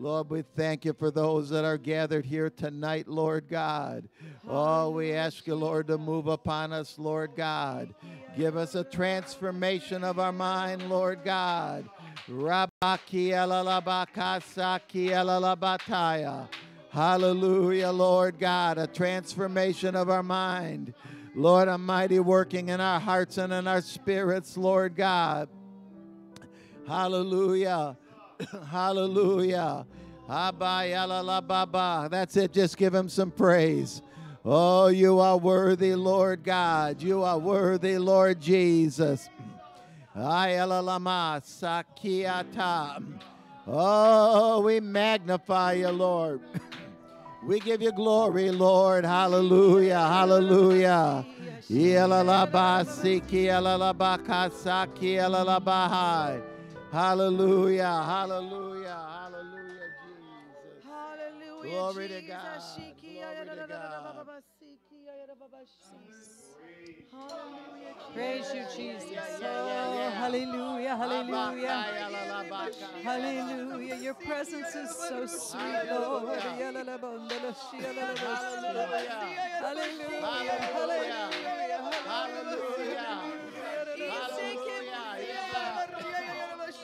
Lord, we thank you for those that are gathered here tonight, Lord God. Oh, we ask you, Lord, to move upon us, Lord God. Give us a transformation of our mind, Lord God. Hallelujah, Lord God, a transformation of our mind. Lord Almighty, working in our hearts and in our spirits, Lord God. Hallelujah. Hallelujah. That's it. Just give him some praise. Oh, you are worthy, Lord God. You are worthy, Lord Jesus. Ah, oh, we magnify you, Lord. We give you glory, Lord. Hallelujah. Hallelujah. Hallelujah. Hallelujah. Hallelujah, Hallelujah, Jesus. Hallelujah. Glory to Jesus. God. Glory to God. ba sikia yada ba ba shi. Hallelujah. Praise you, Jesus. Oh, hallelujah, hallelujah. Abakaya la la baka. Hallelujah. Your presence is so sweet, Lord. Hallelujah. Hallelujah. Hallelujah. Hallelujah.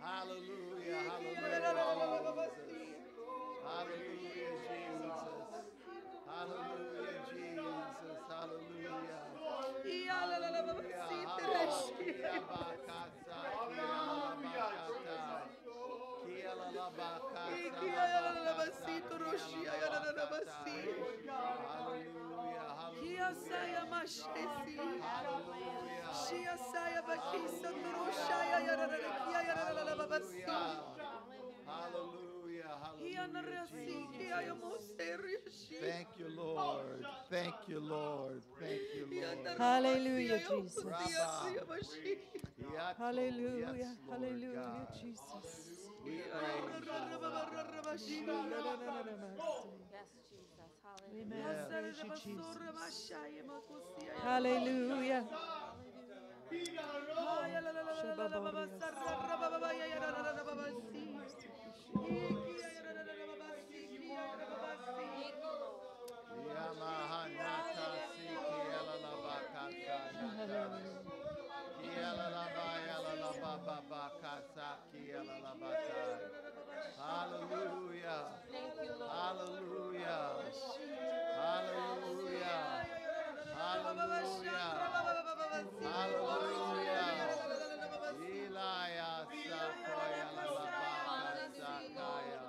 Hallelujah. Hallelujah. Jesus. Hallelujah, Jesus. Hallelujah, Jesus. Hallelujah. Hallelujah. Bakasa, Hallelujah. Hallelujah. Thank you, Lord. Thank you, Lord. Thank you, Lord. Hallelujah, Jesus. Hallelujah. Yes, Hallelujah, Jesus. We praise you, Lord. Yes, Jesus. Amen. Yes. Praise you, Jesus. Hallelujah. Yamahanata siki elalabakasa. Kielalabayalabababakasa kielalabatai. Hallelujah. Hallelujah. Hallelujah. Hallelujah. Hallelujah. Ilaya sakoya lalabakasakaya.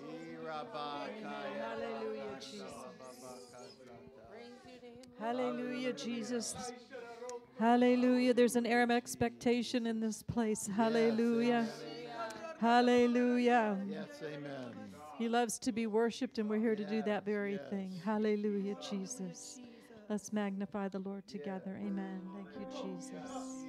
Irabakaya Hallelujah, Jesus. babakasata. Hallelujah, Jesus. Hallelujah. There's an air of expectation in this place. Hallelujah. Hallelujah. Yes, amen. He loves to be worshiped, and we're here to do that very yes. thing. Hallelujah, Jesus. Let's magnify the Lord together. Amen. Thank you, Jesus.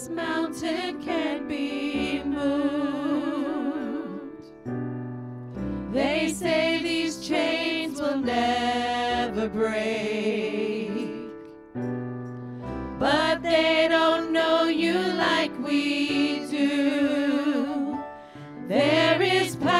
This mountain can't be moved. They say these chains will never break. But they don't know you like we do. There is power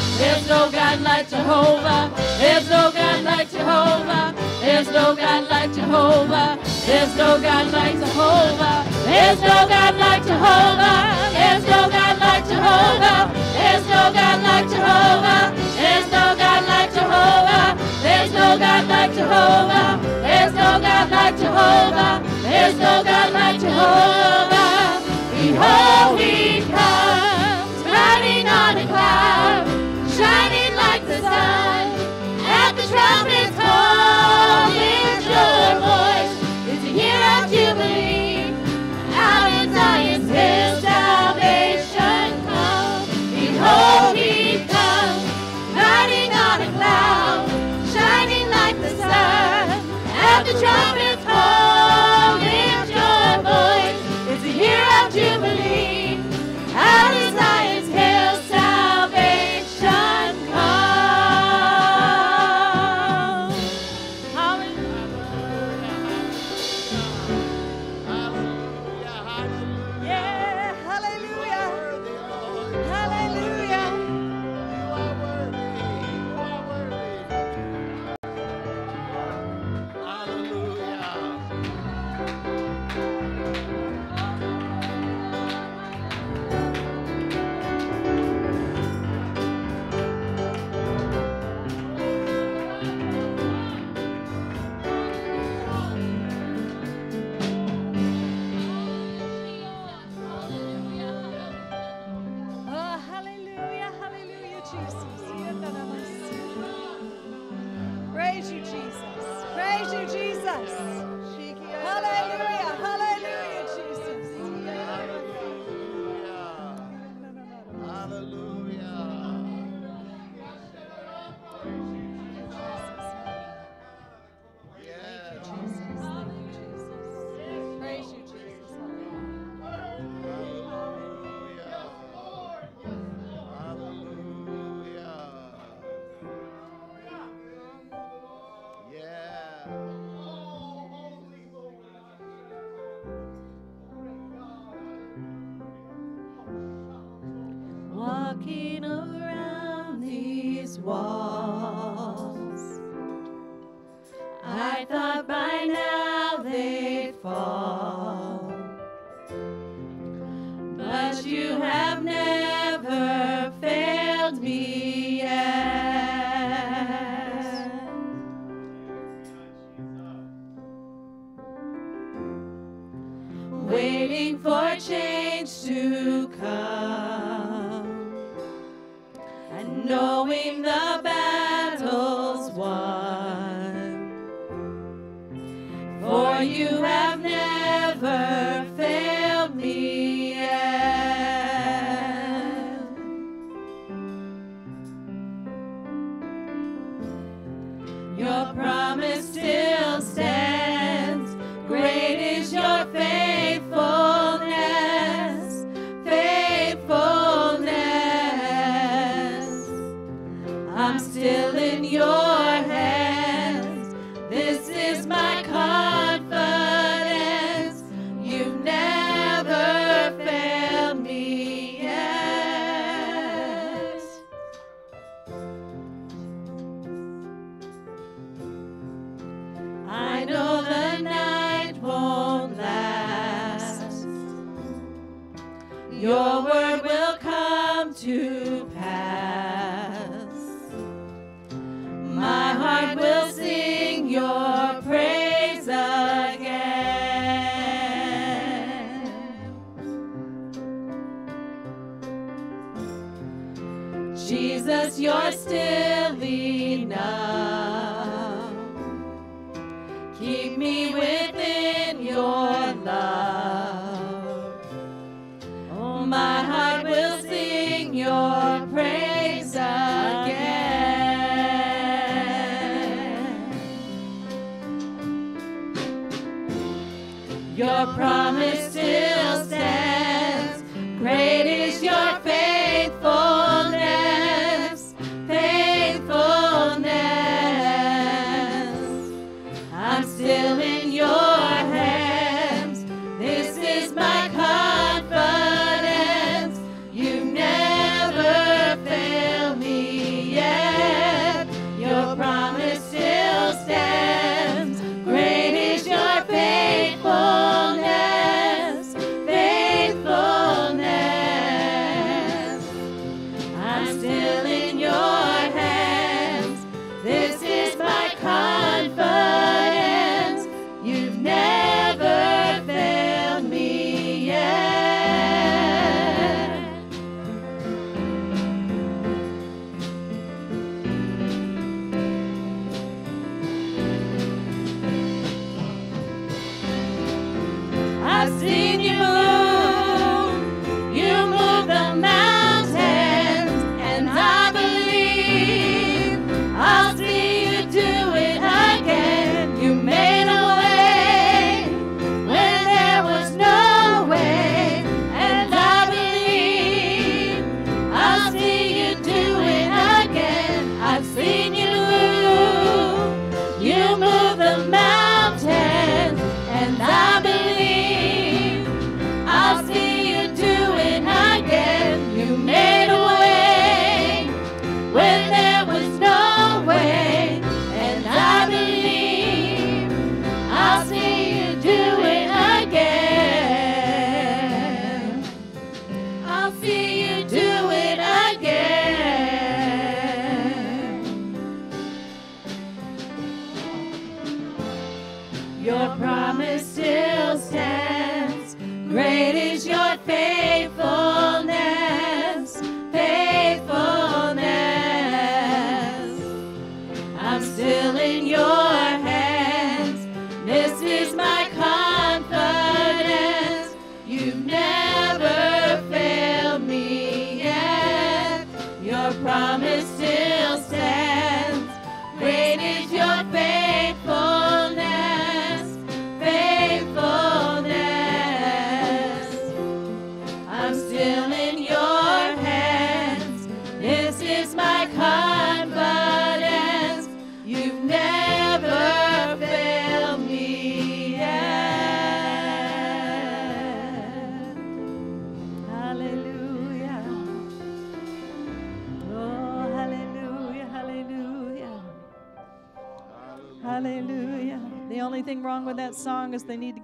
There's no God like Jehovah. There's no God like Jehovah. There's no God like Jehovah. There's no God like Jehovah. There's no God like Jehovah. There's no God like Jehovah. There's no God like Jehovah. There's no God like Jehovah. There's no God like Jehovah. There's no God like Jehovah. There's no God like Jehovah. Behold, he comes, riding on a cloud shining like the sun. At the trumpet's call, lift your voice. It's a year of jubilee. Out in Zion's hill, salvation come? Behold, he comes, riding on a cloud, shining like the sun. At the trumpet's call, lift your voice. It's a year of jubilee. Out in they fall. But you have never failed me yet. Waiting for change to come and knowing the best. for you have never failed me yet. Your promise still stands. your word will come to pass. My heart will.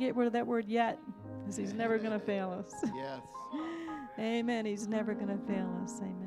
Get rid of that word yet, because he's never going to fail us. Yes. Amen. He's never going to fail us. Amen.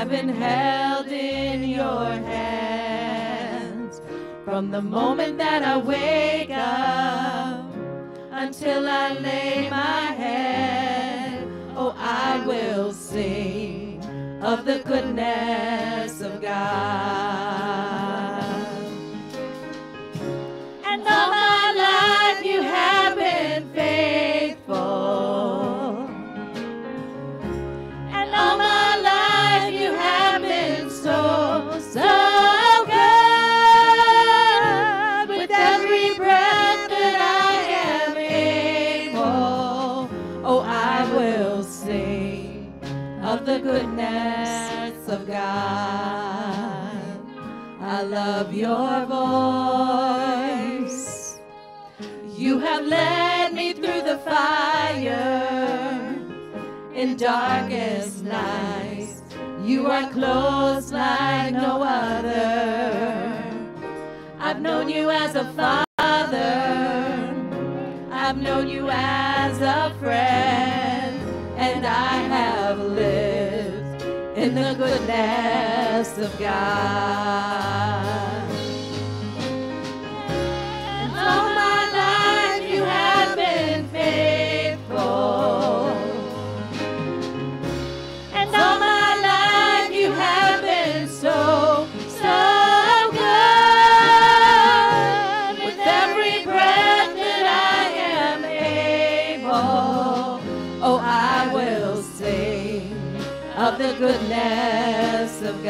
I've been held in your hands. From the moment that I wake up until I lay my head, oh, I will sing of the goodness of God. I love your voice. You have led me through the fire in darkest nights. You are close like no other. I've known you as a father. I've known you as a friend. And I have lived in the goodness of God.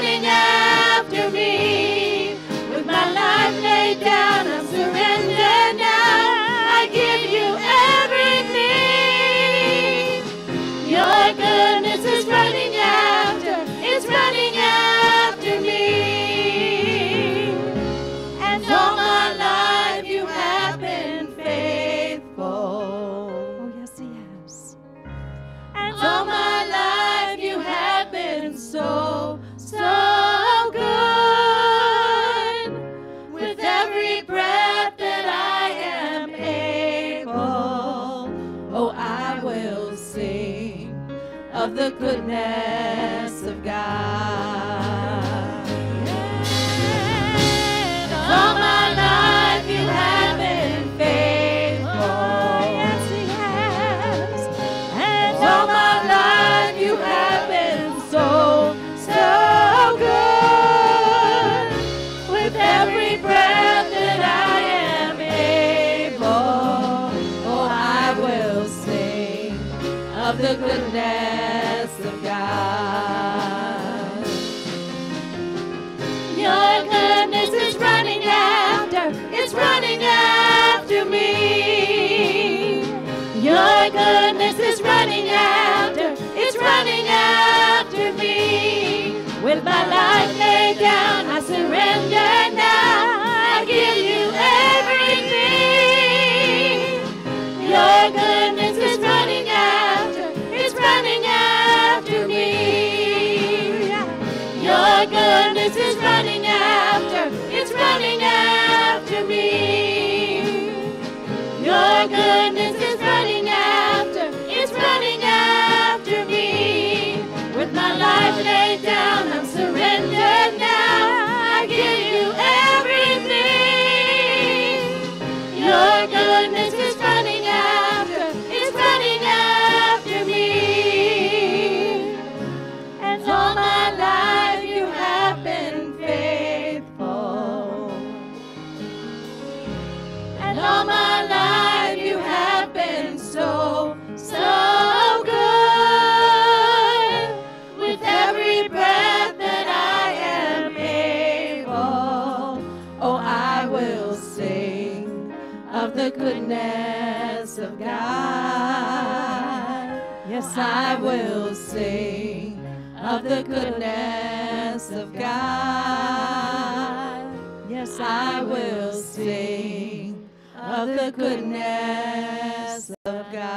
it's goodness my goodness is running after, it's running after me. With my life laid down, I surrender now. I give you everything. Your goodness is running after, it's running after me. Your goodness is running after, it's running after me. Your goodness is I've laid down, I'm surrendered now. Yes, I will sing of the goodness of God. Yes, I will sing of the goodness of God.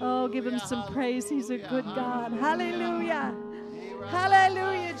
Oh, give him some praise. He's a good God. Hallelujah. Hallelujah,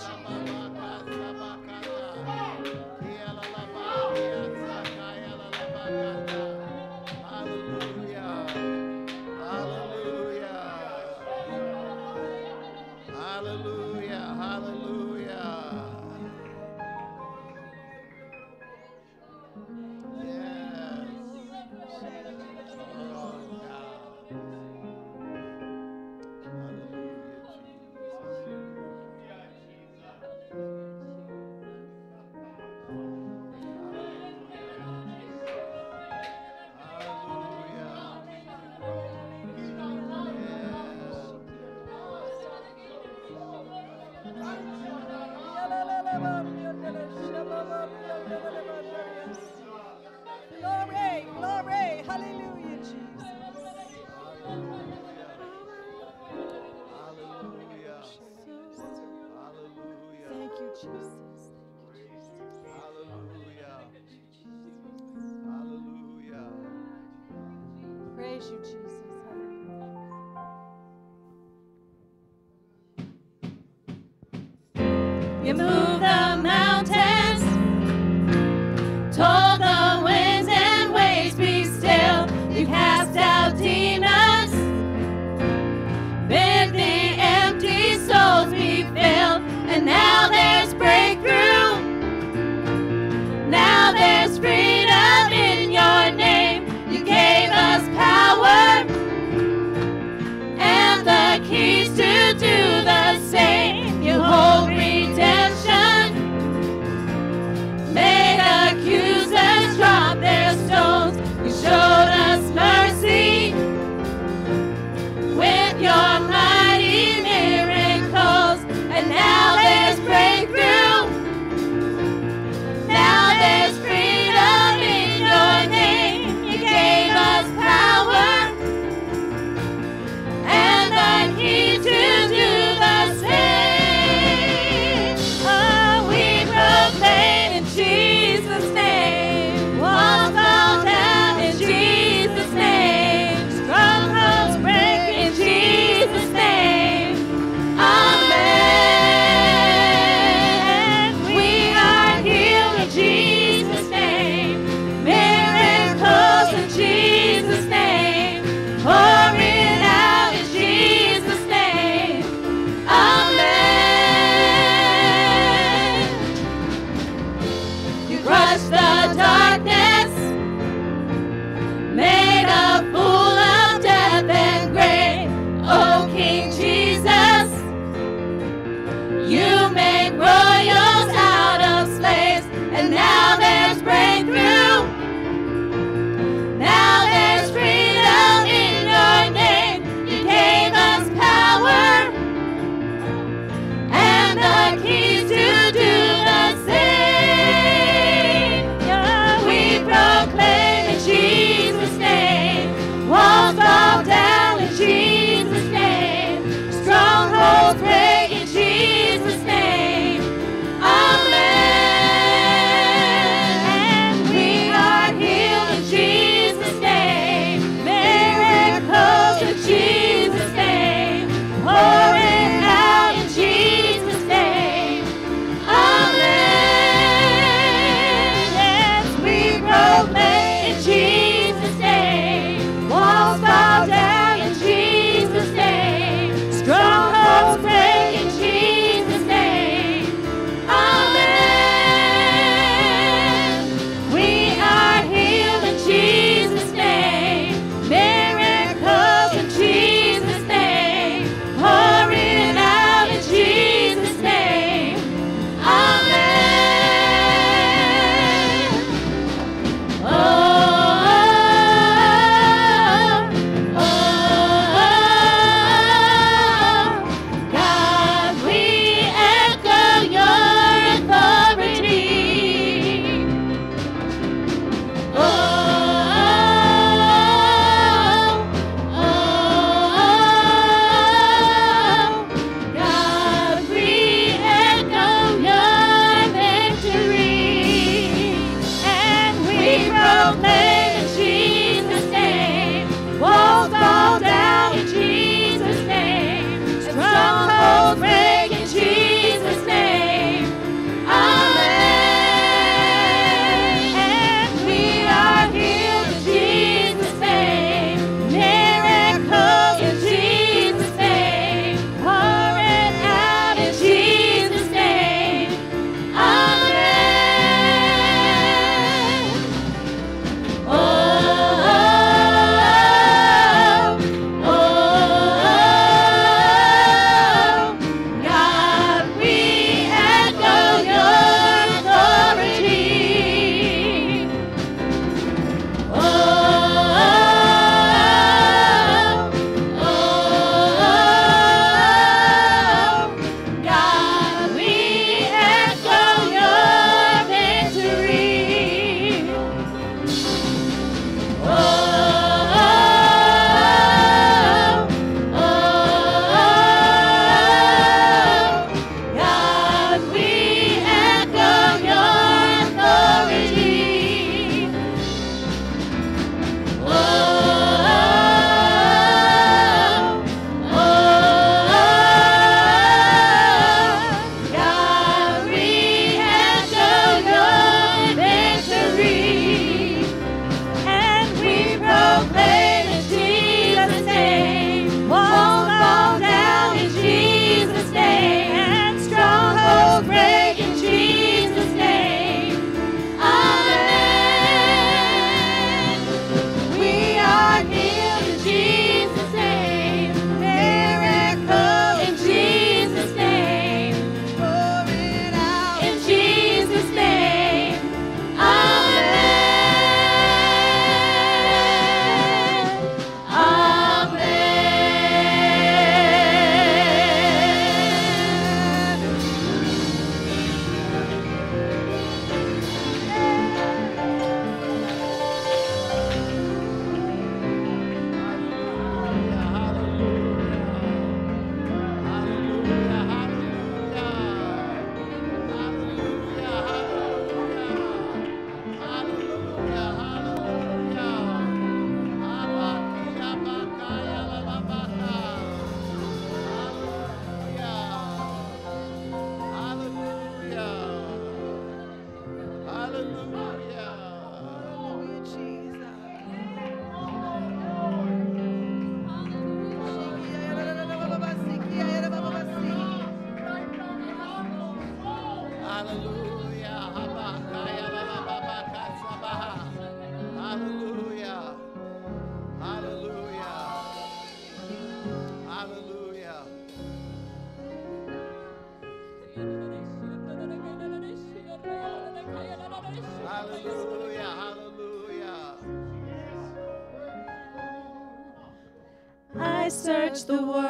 searched the world,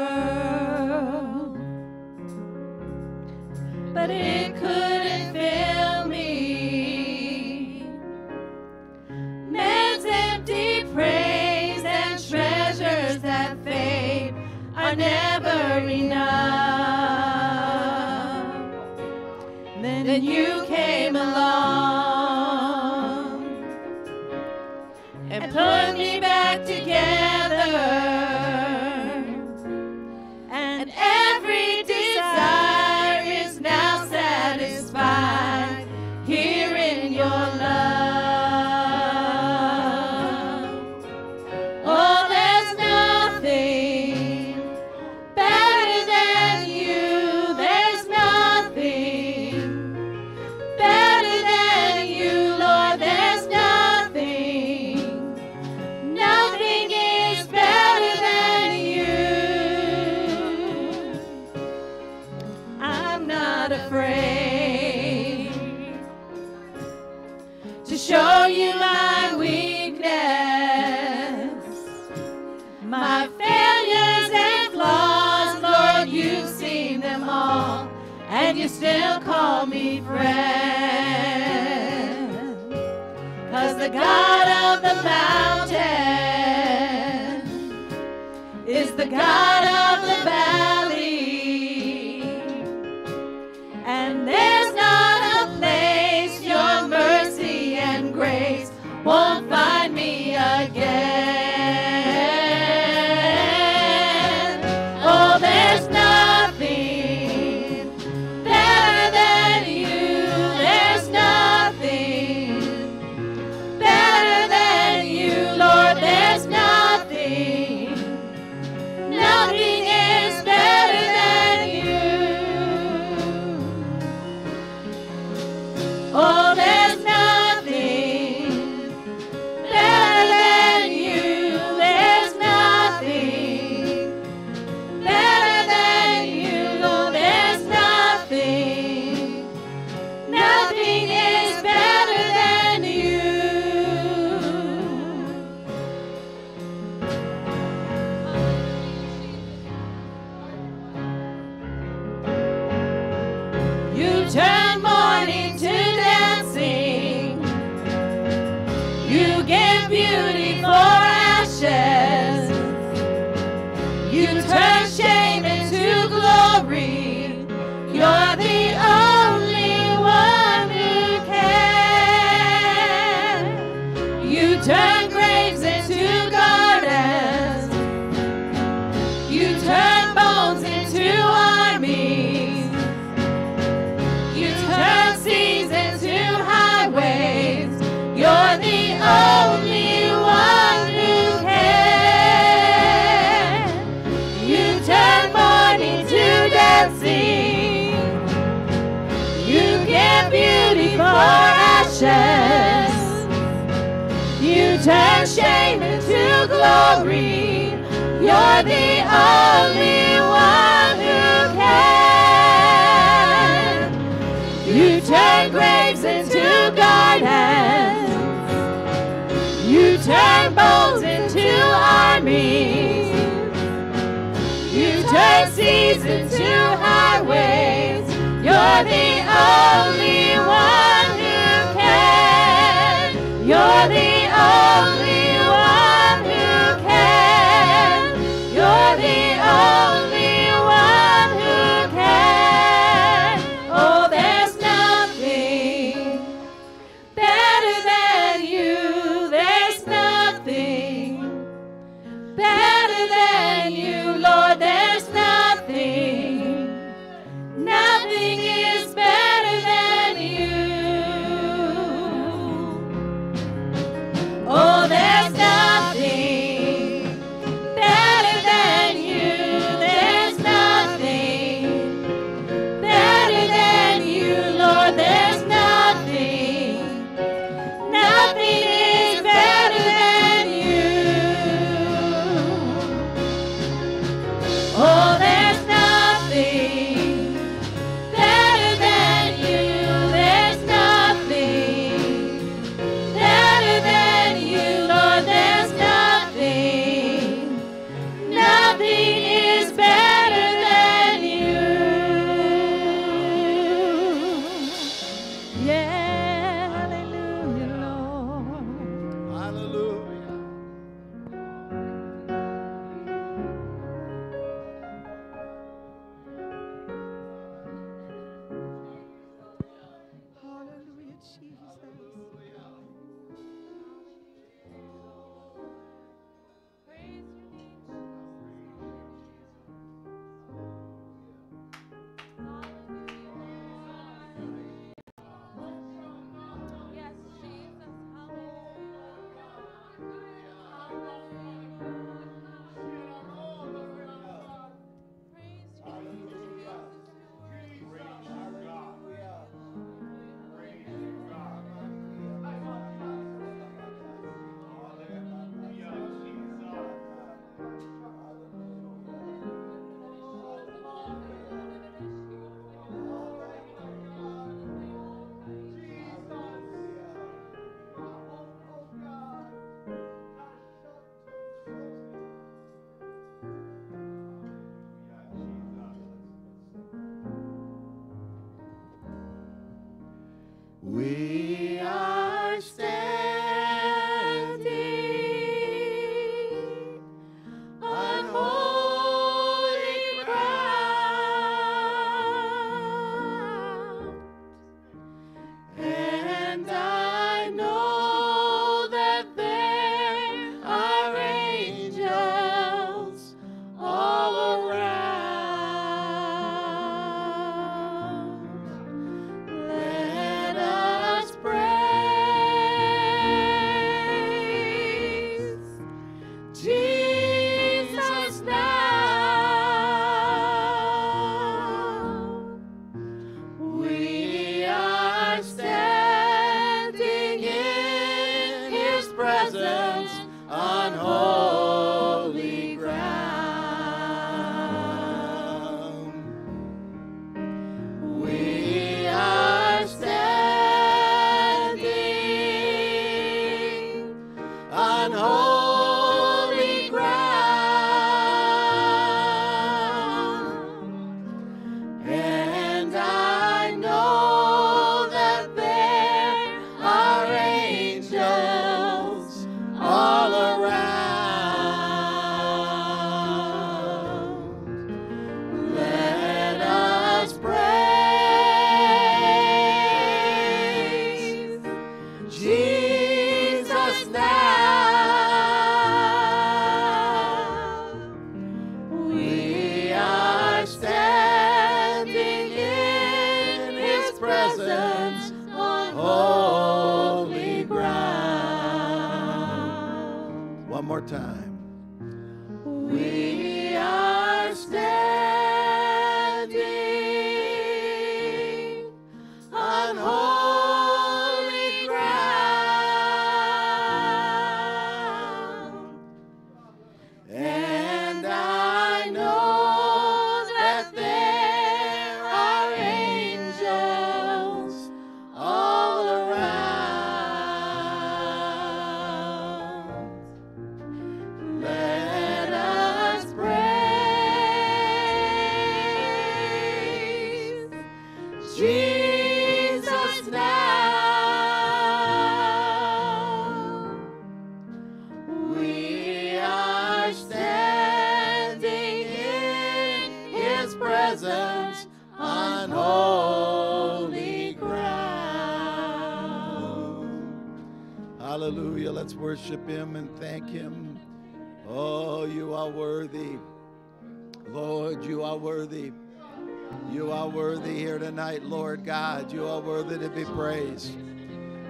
be praised.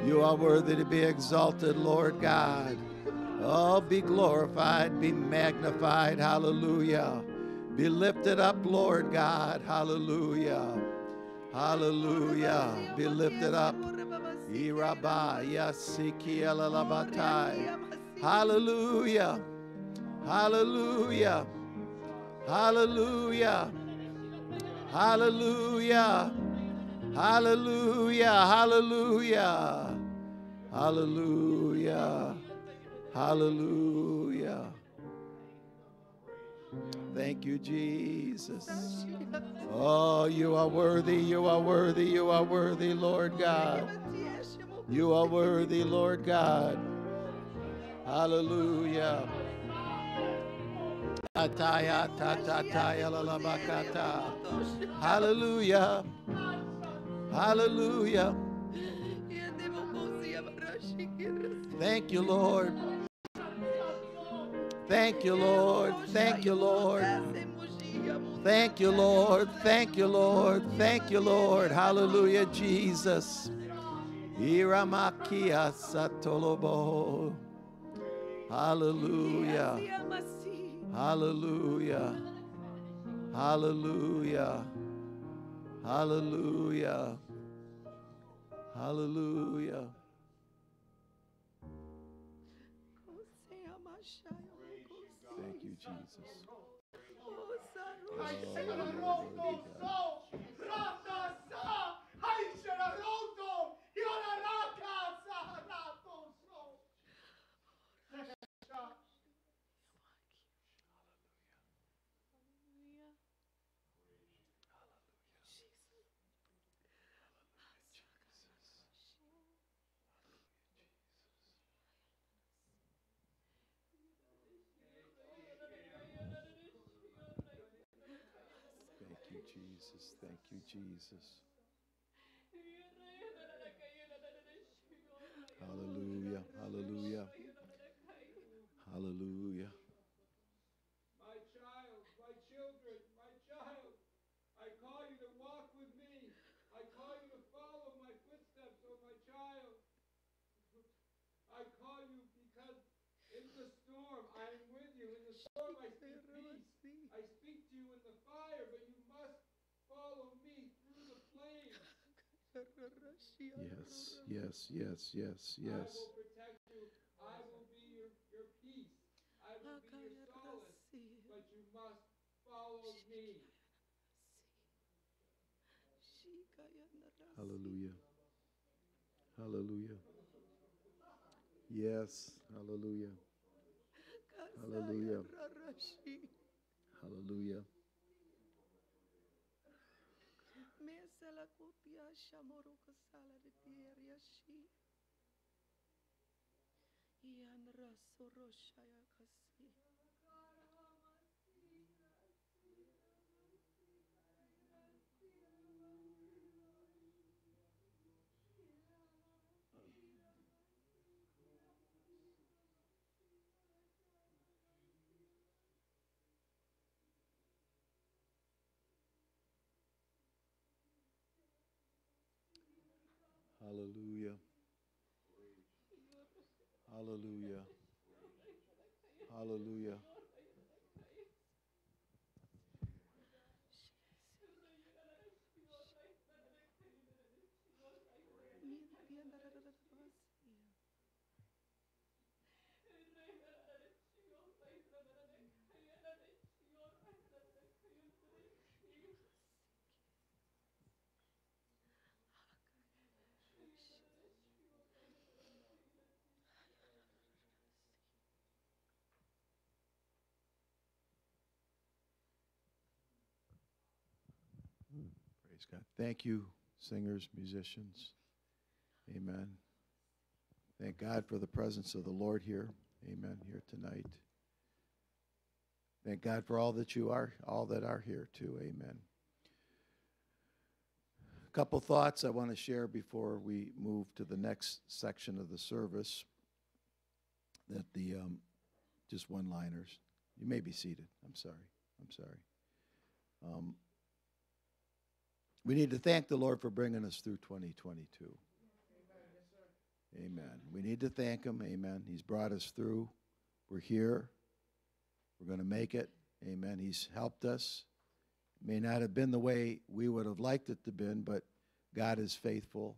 You are worthy to be exalted, Lord God. Oh, be glorified, be magnified. Hallelujah. Be lifted up, Lord God. Hallelujah. Hallelujah. Be lifted up. Hallelujah. Hallelujah. Hallelujah. Hallelujah. Hallelujah. Hallelujah. Hallelujah. Hallelujah. Thank you, Jesus. Oh, you are worthy, you are worthy, you are worthy, Lord God. You are worthy, Lord God. Hallelujah. Hallelujah. Hallelujah. Thank you, Lord. Thank you, Lord. Thank you, Lord. Thank you, Lord. Thank you, Lord. Thank you, Lord. Hallelujah, Jesus. Iramakia satolobo. Hallelujah. Hallelujah. Hallelujah. Hallelujah. Hallelujah. Thank you, Jesus. Thank you, Jesus. Thank you, Jesus. Yes, yes, yes, yes, yes. Hallelujah. Hallelujah. Yes. Hallelujah. Hallelujah. Hallelujah. Hallelujah. Hallelujah. Hallelujah. Praise God. Thank you, singers, musicians. Amen. Thank God for the presence of the Lord here. Amen. Here tonight. Thank God for all that you are, all that are here too. Amen. A couple thoughts I want to share before we move to the next section of the service. That the um, just one-liners. You may be seated. I'm sorry. I'm sorry. Um, we need to thank the Lord for bringing us through 2022. Amen. We need to thank Him. Amen. He's brought us through. We're here. We're going to make it. Amen. He's helped us. May not have been the way we would have liked it to been, but God is faithful.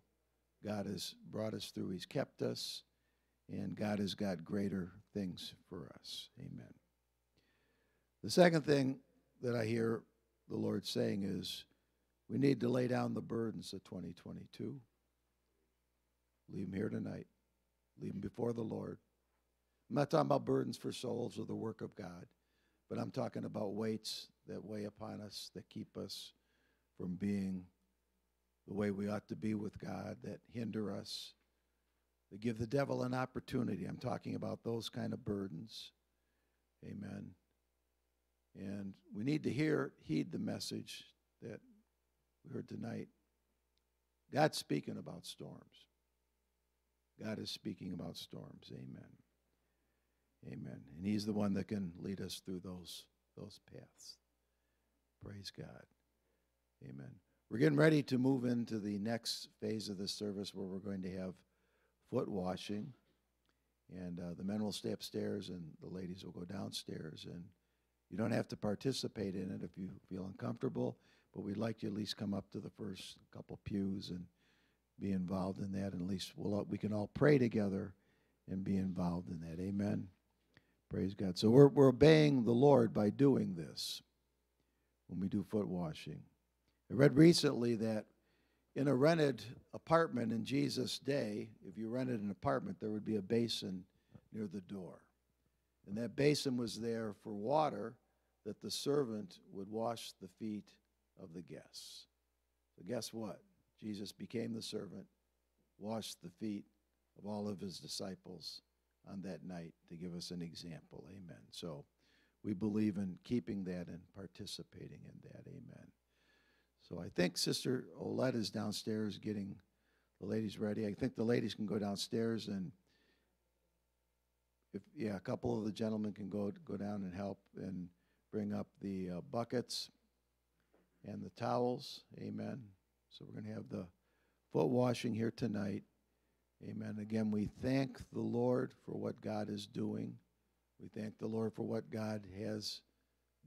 God has brought us through. He's kept us, and God has got greater things for us. Amen. The second thing that I hear the Lord saying is we need to lay down the burdens of 2022. Leave them here tonight. Leave them before the Lord. I'm not talking about burdens for souls or the work of God, but I'm talking about weights that weigh upon us, that keep us from being the way we ought to be with God, that hinder us, that give the devil an opportunity. I'm talking about those kind of burdens. Amen. And we need to hear, heed the message that we heard tonight. God's speaking about storms. God is speaking about storms. Amen. Amen. And He's the one that can lead us through those, those paths. Praise God. Amen. We're getting ready to move into the next phase of the service where we're going to have foot washing. And uh, the men will stay upstairs and the ladies will go downstairs. And you don't have to participate in it if you feel uncomfortable, but we'd like you at least come up to the first couple pews and be involved in that. And at least we'll, we can all pray together and be involved in that. Amen. Praise God. So we're, we're obeying the Lord by doing this when we do foot washing. I read recently that in a rented apartment in Jesus' day, if you rented an apartment, there would be a basin near the door. And that basin was there for water that the servant would wash the feet of the guests. So, guess what? Jesus became the servant, washed the feet of all of his disciples on that night to give us an example. Amen. So, we believe in keeping that and participating in that. Amen. So, I think Sister Olette is downstairs getting the ladies ready. I think the ladies can go downstairs and if yeah, a couple of the gentlemen can go go down and help and bring up the uh, buckets and the towels. Amen. So we're going to have the foot washing here tonight. Amen. Again, we thank the Lord for what God is doing. We thank the Lord for what God has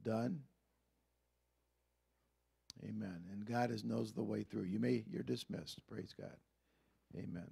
done. Amen. And God is, knows the way through. You may you're dismissed. Praise God. Amen.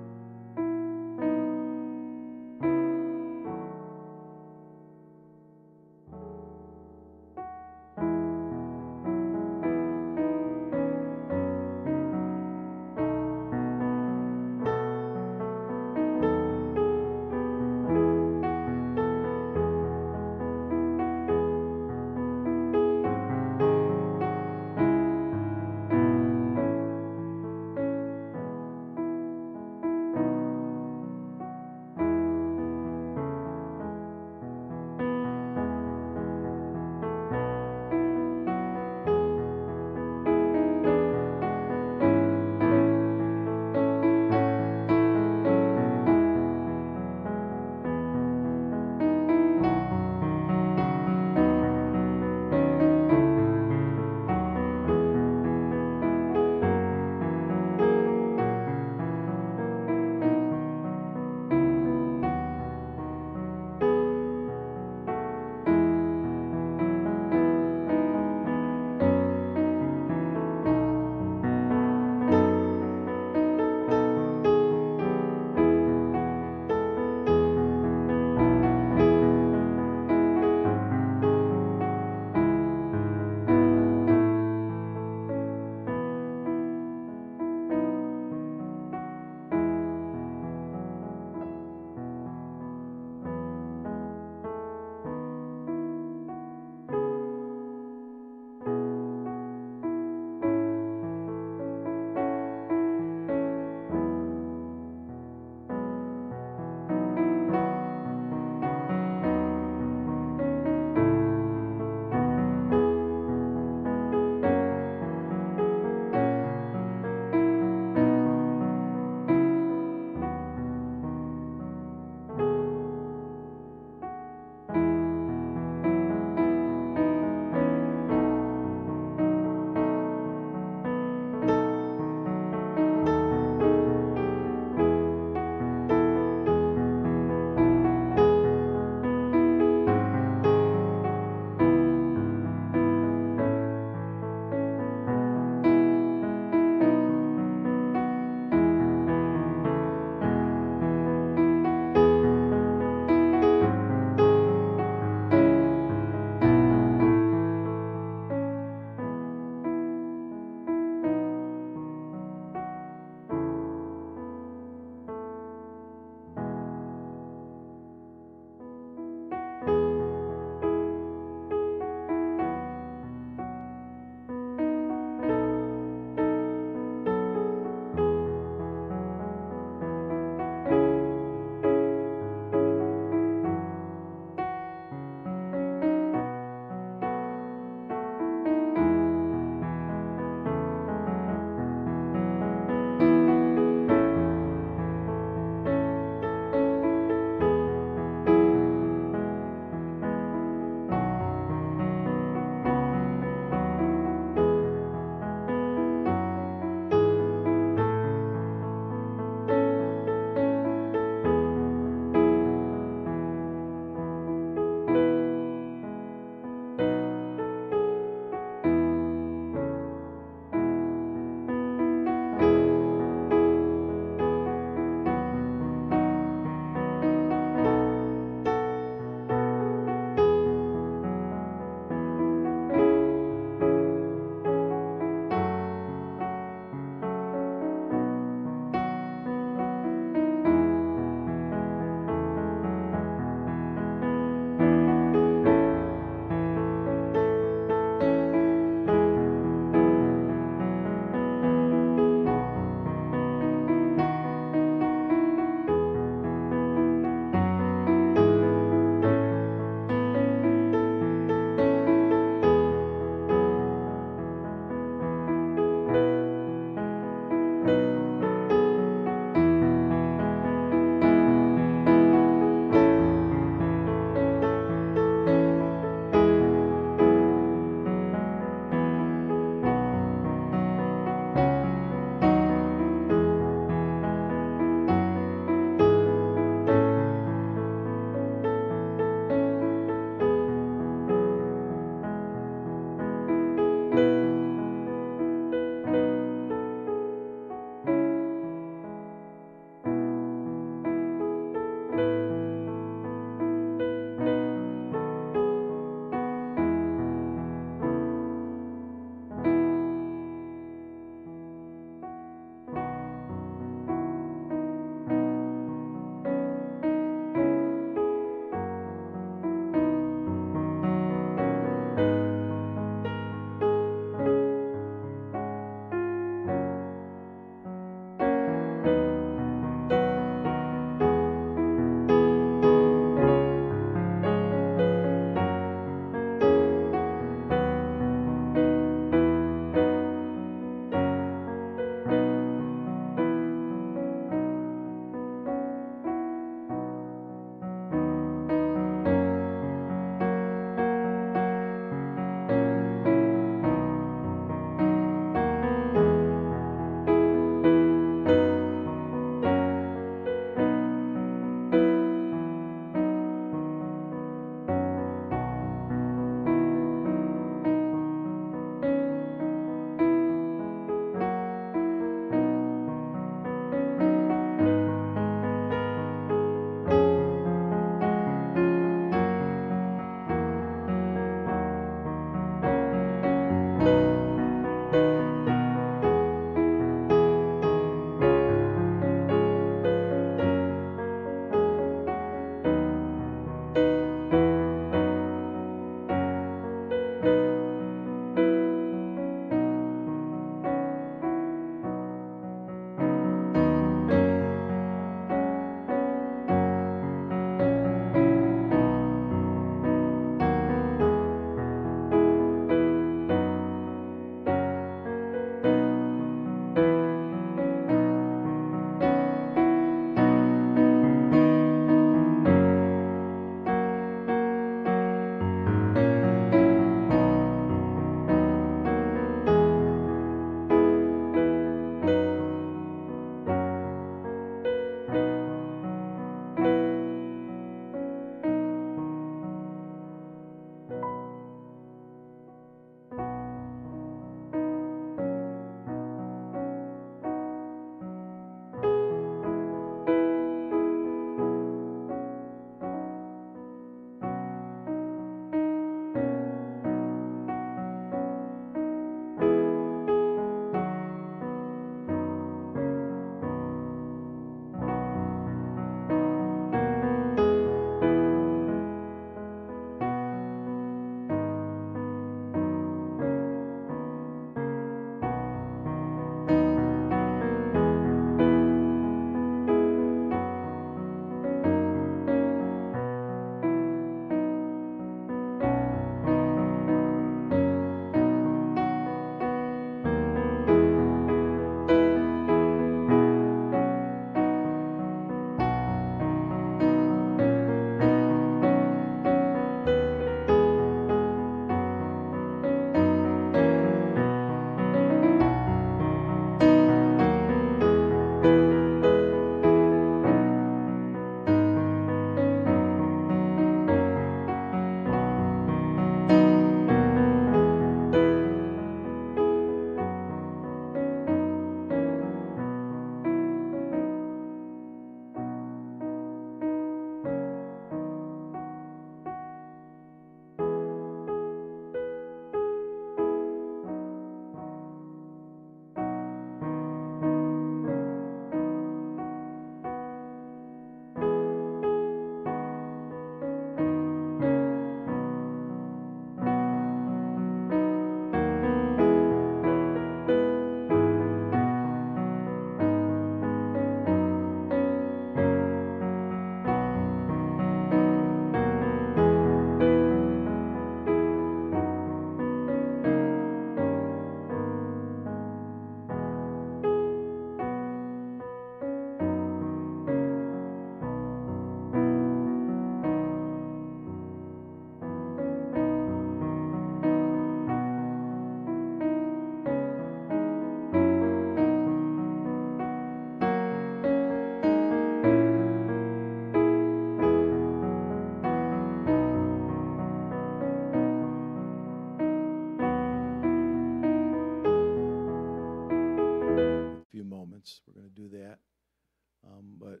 Um, but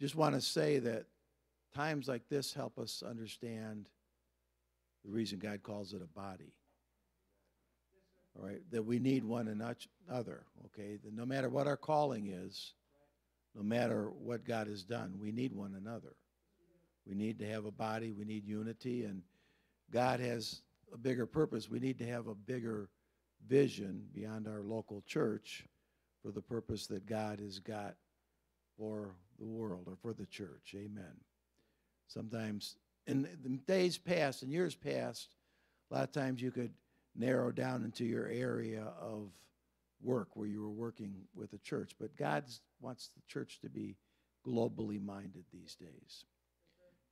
just want to say that times like this help us understand the reason God calls it a body. All right, that we need one another, okay? That no matter what our calling is, no matter what God has done, we need one another. We need to have a body, we need unity, and God has a bigger purpose. We need to have a bigger vision beyond our local church for the purpose that God has got for the world or for the church. Amen. Sometimes in the days past and years past, a lot of times you could narrow down into your area of work where you were working with the church. But God wants the church to be globally minded these days.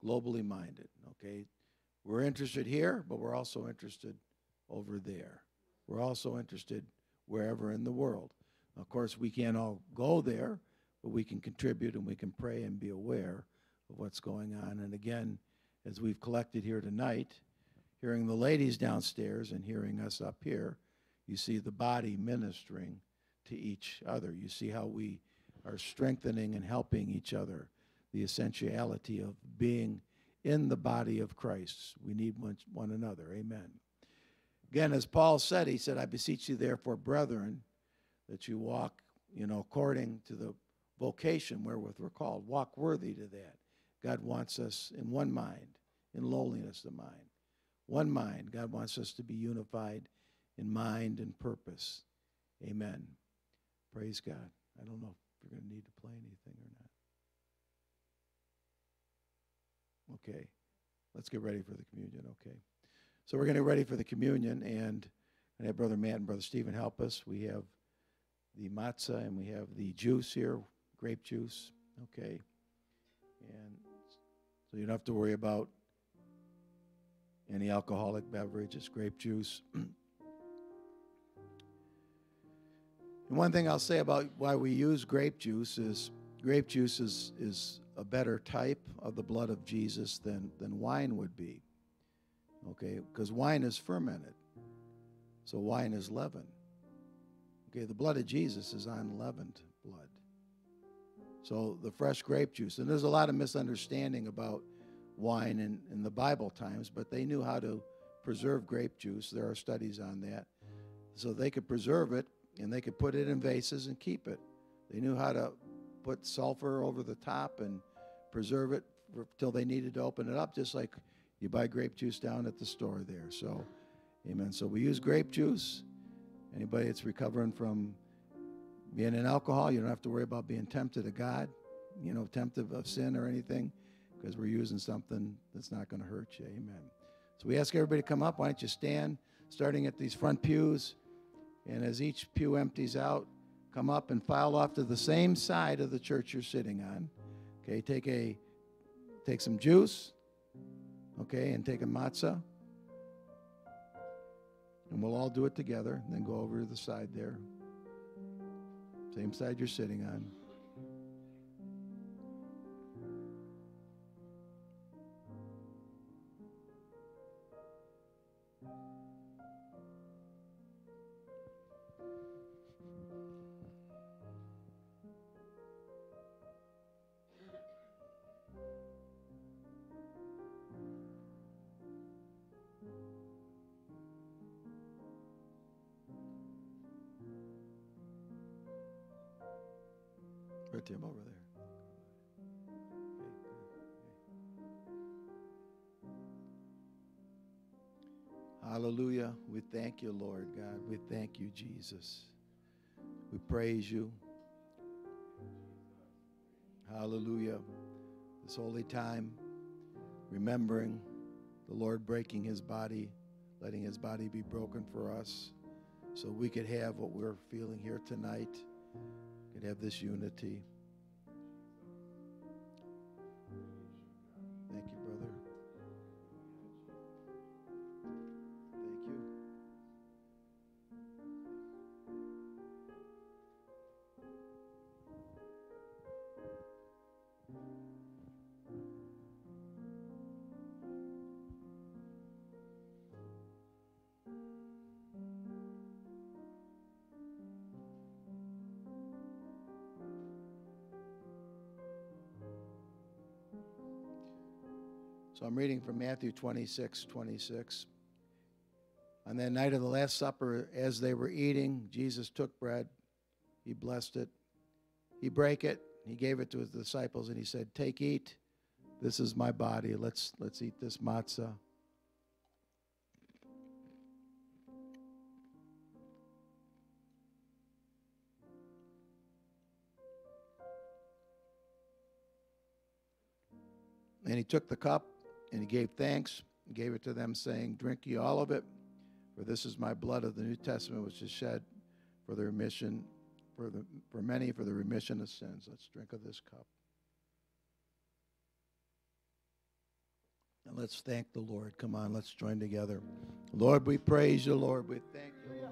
Globally minded, okay? We're interested here, but we're also interested over there. We're also interested wherever in the world. Of course, we can't all go there, but we can contribute and we can pray and be aware of what's going on. And again, as we've collected here tonight, hearing the ladies downstairs and hearing us up here, you see the body ministering to each other. You see how we are strengthening and helping each other, the essentiality of being in the body of Christ. We need one, one another. Amen. Again, as Paul said, he said, I beseech you, therefore, brethren, that you walk, you know, according to the vocation wherewith we're called. Walk worthy to that. God wants us in one mind, in lowliness of mind. One mind. God wants us to be unified in mind and purpose. Amen. Praise God. I don't know if you're going to need to play anything or not. Okay. Let's get ready for the communion. Okay. So we're getting ready for the communion, and I have Brother Matt and Brother Stephen help us. We have the matzah and we have the juice here, grape juice. Okay. And so you don't have to worry about any alcoholic beverages, grape juice. And one thing I'll say about why we use grape juice is grape juice is, is a better type of the blood of Jesus than, than wine would be. Okay, because wine is fermented. So wine is leaven. Okay, the blood of Jesus is unleavened blood. So the fresh grape juice, and there's a lot of misunderstanding about wine in, in the Bible times, but they knew how to preserve grape juice. There are studies on that. So they could preserve it and they could put it in vases and keep it. They knew how to put sulfur over the top and preserve it until they needed to open it up, just like you buy grape juice down at the store there. So, amen. So we use grape juice. Anybody that's recovering from being in alcohol, you don't have to worry about being tempted of God, you know, tempted of sin or anything, because we're using something that's not going to hurt you. Amen. So we ask everybody to come up. Why don't you stand, starting at these front pews? And as each pew empties out, come up and file off to the same side of the church you're sitting on. Okay, take a take some juice. Okay, and take a matzah. And we'll all do it together. Then go over to the side there. Same side you're sitting on. Hallelujah. We thank you, Lord God. We thank you, Jesus. We praise you. Hallelujah. This holy time, remembering the Lord breaking his body, letting his body be broken for us, so we could have what we're feeling here tonight, could have this unity. So I'm reading from Matthew 26 26. On that night of the Last Supper, as they were eating, Jesus took bread, he blessed it, he broke it, he gave it to his disciples, and he said, Take, eat. This is my body. Let's, let's eat this matzah. And he took the cup and he gave thanks and gave it to them, saying, Drink ye all of it, for this is my blood of the New Testament, which is shed for the remission, for, the, for many, for the remission of sins. Let's drink of this cup. And let's thank the Lord. Come on, let's join together. Lord, we praise you, Lord. We thank you, Lord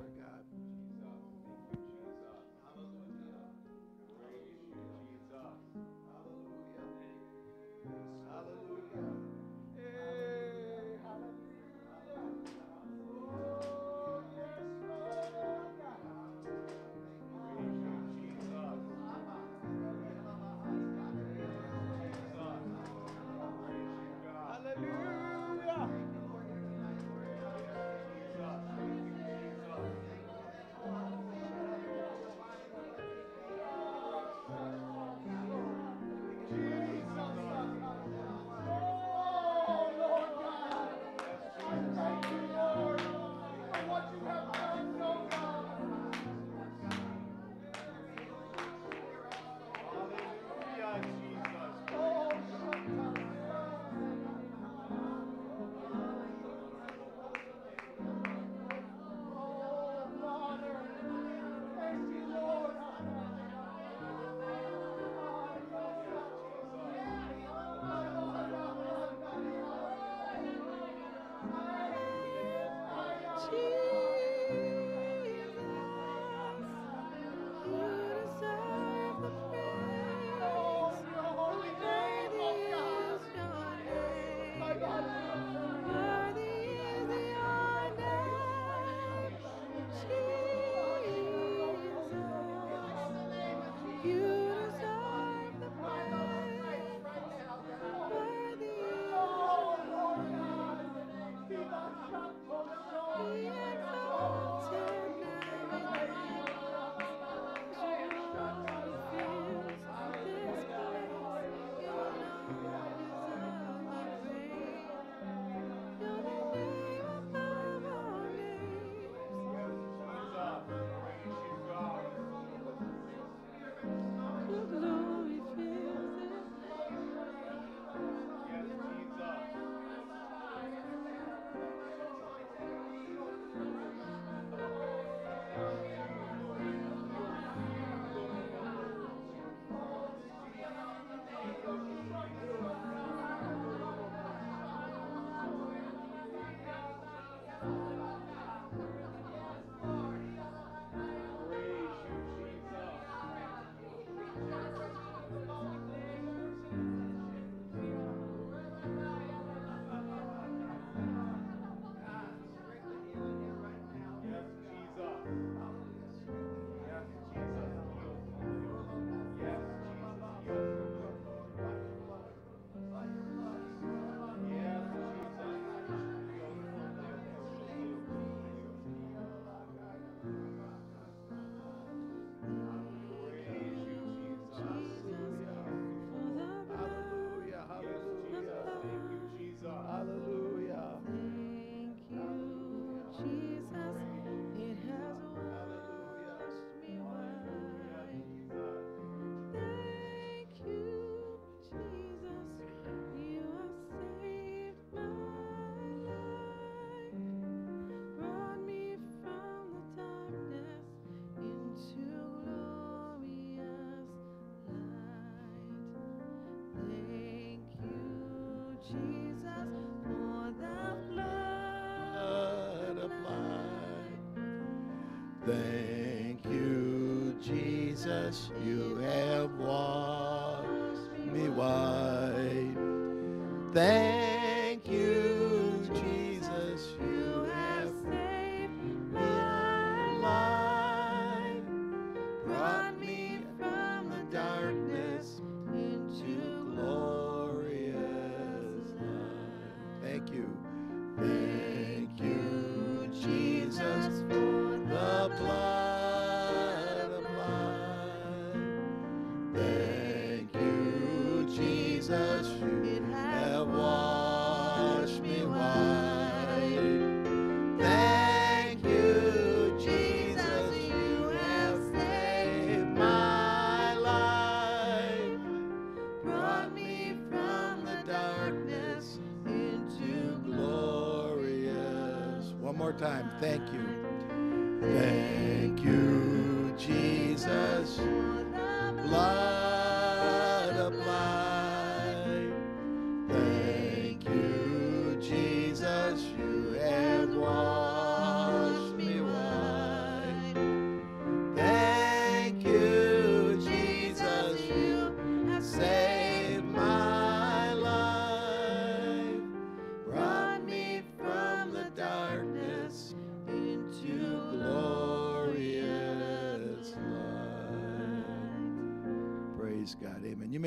You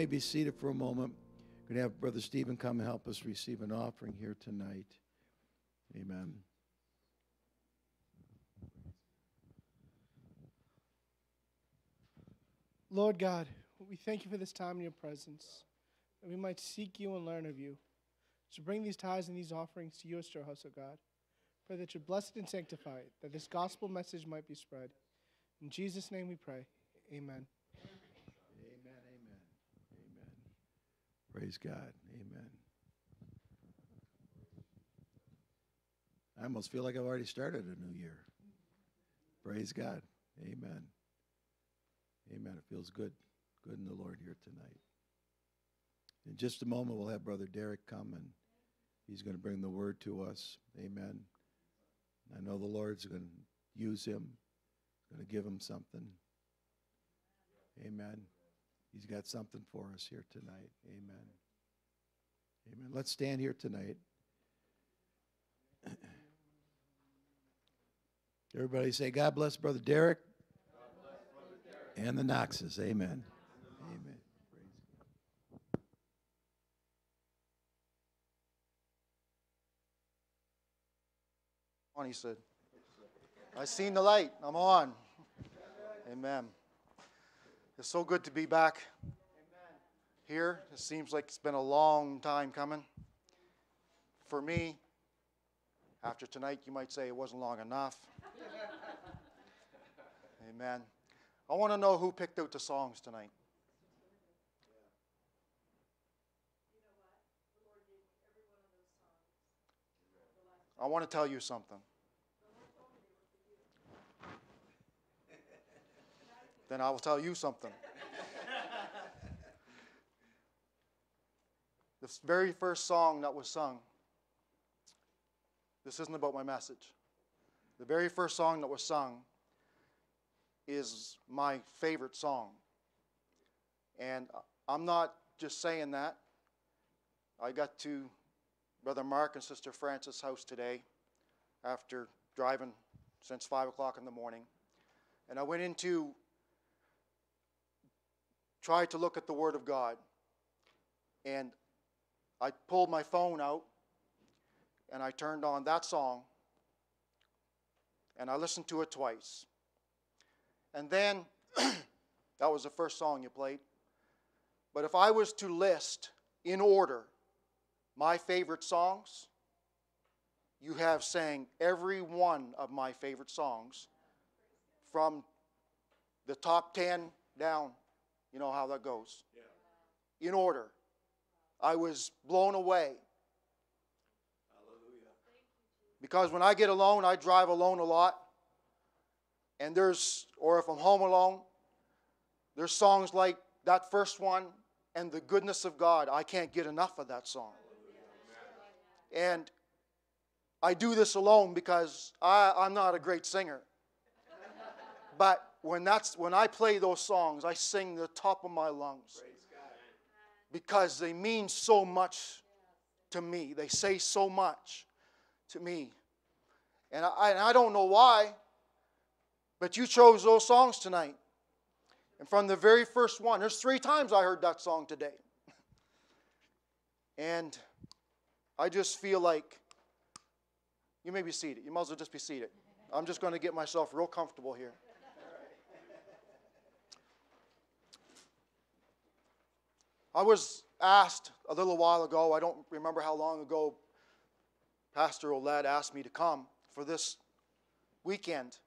be seated for a moment. We're going to have Brother Stephen come help us receive an offering here tonight. Amen. Lord God, we thank you for this time in your presence, that we might seek you and learn of you. So bring these tithes and these offerings to your storehouse, O God. Pray that you bless it and sanctify it, that this gospel message might be spread. In Jesus' name we pray. Amen. Amen. Amen. Praise God. Amen. I almost feel like I've already started a new year. Praise God. Amen. Amen. It feels good. Good in the Lord here tonight. In just a moment, we'll have Brother Derrick come and he's going to bring the word to us. Amen. I know the Lord's going to use him, going to give him something. Amen. He's got something for us here tonight. Amen. Amen. Let's stand here tonight. Everybody say, God bless Brother Derrick. And the Knoxes. Amen. He said. I seen the light. I'm on. Amen. It's so good to be back here. It seems like it's been a long time coming. For me, after tonight, you might say it wasn't long enough. Amen. I want to know who picked out the songs tonight. I want to tell you something. Then I will tell you something. the very first song that was sung, this isn't about my message. The very first song that was sung is my favorite song. And I'm not just saying that. I got to Brother Mark and Sister Francis' house today after driving since 5 o'clock in the morning. And I went into, tried to look at the Word of God. And I pulled my phone out and I turned on that song and I listened to it twice. And then, that was the first song you played. But if I was to list in order my favorite songs, you have sang every one of my favorite songs from the top 10 down. You know how that goes. Yeah. In order. I was blown away. Hallelujah. Because when I get alone, I drive alone a lot. And there's, or if I'm home alone, there's songs like that first one and the goodness of God. I can't get enough of that song. And I do this alone because I, I'm not a great singer. But when, that's, when I play those songs, I sing the top of my lungs because they mean so much to me. They say so much to me. And I, and I don't know why, but you chose those songs tonight. And from the very first one, there's three times I heard that song today. And I just feel like You may be seated. You might as well just be seated. I'm just going to get myself real comfortable here. I was asked a little while ago, I don't remember how long ago, Pastor Oled asked me to come for this weekend.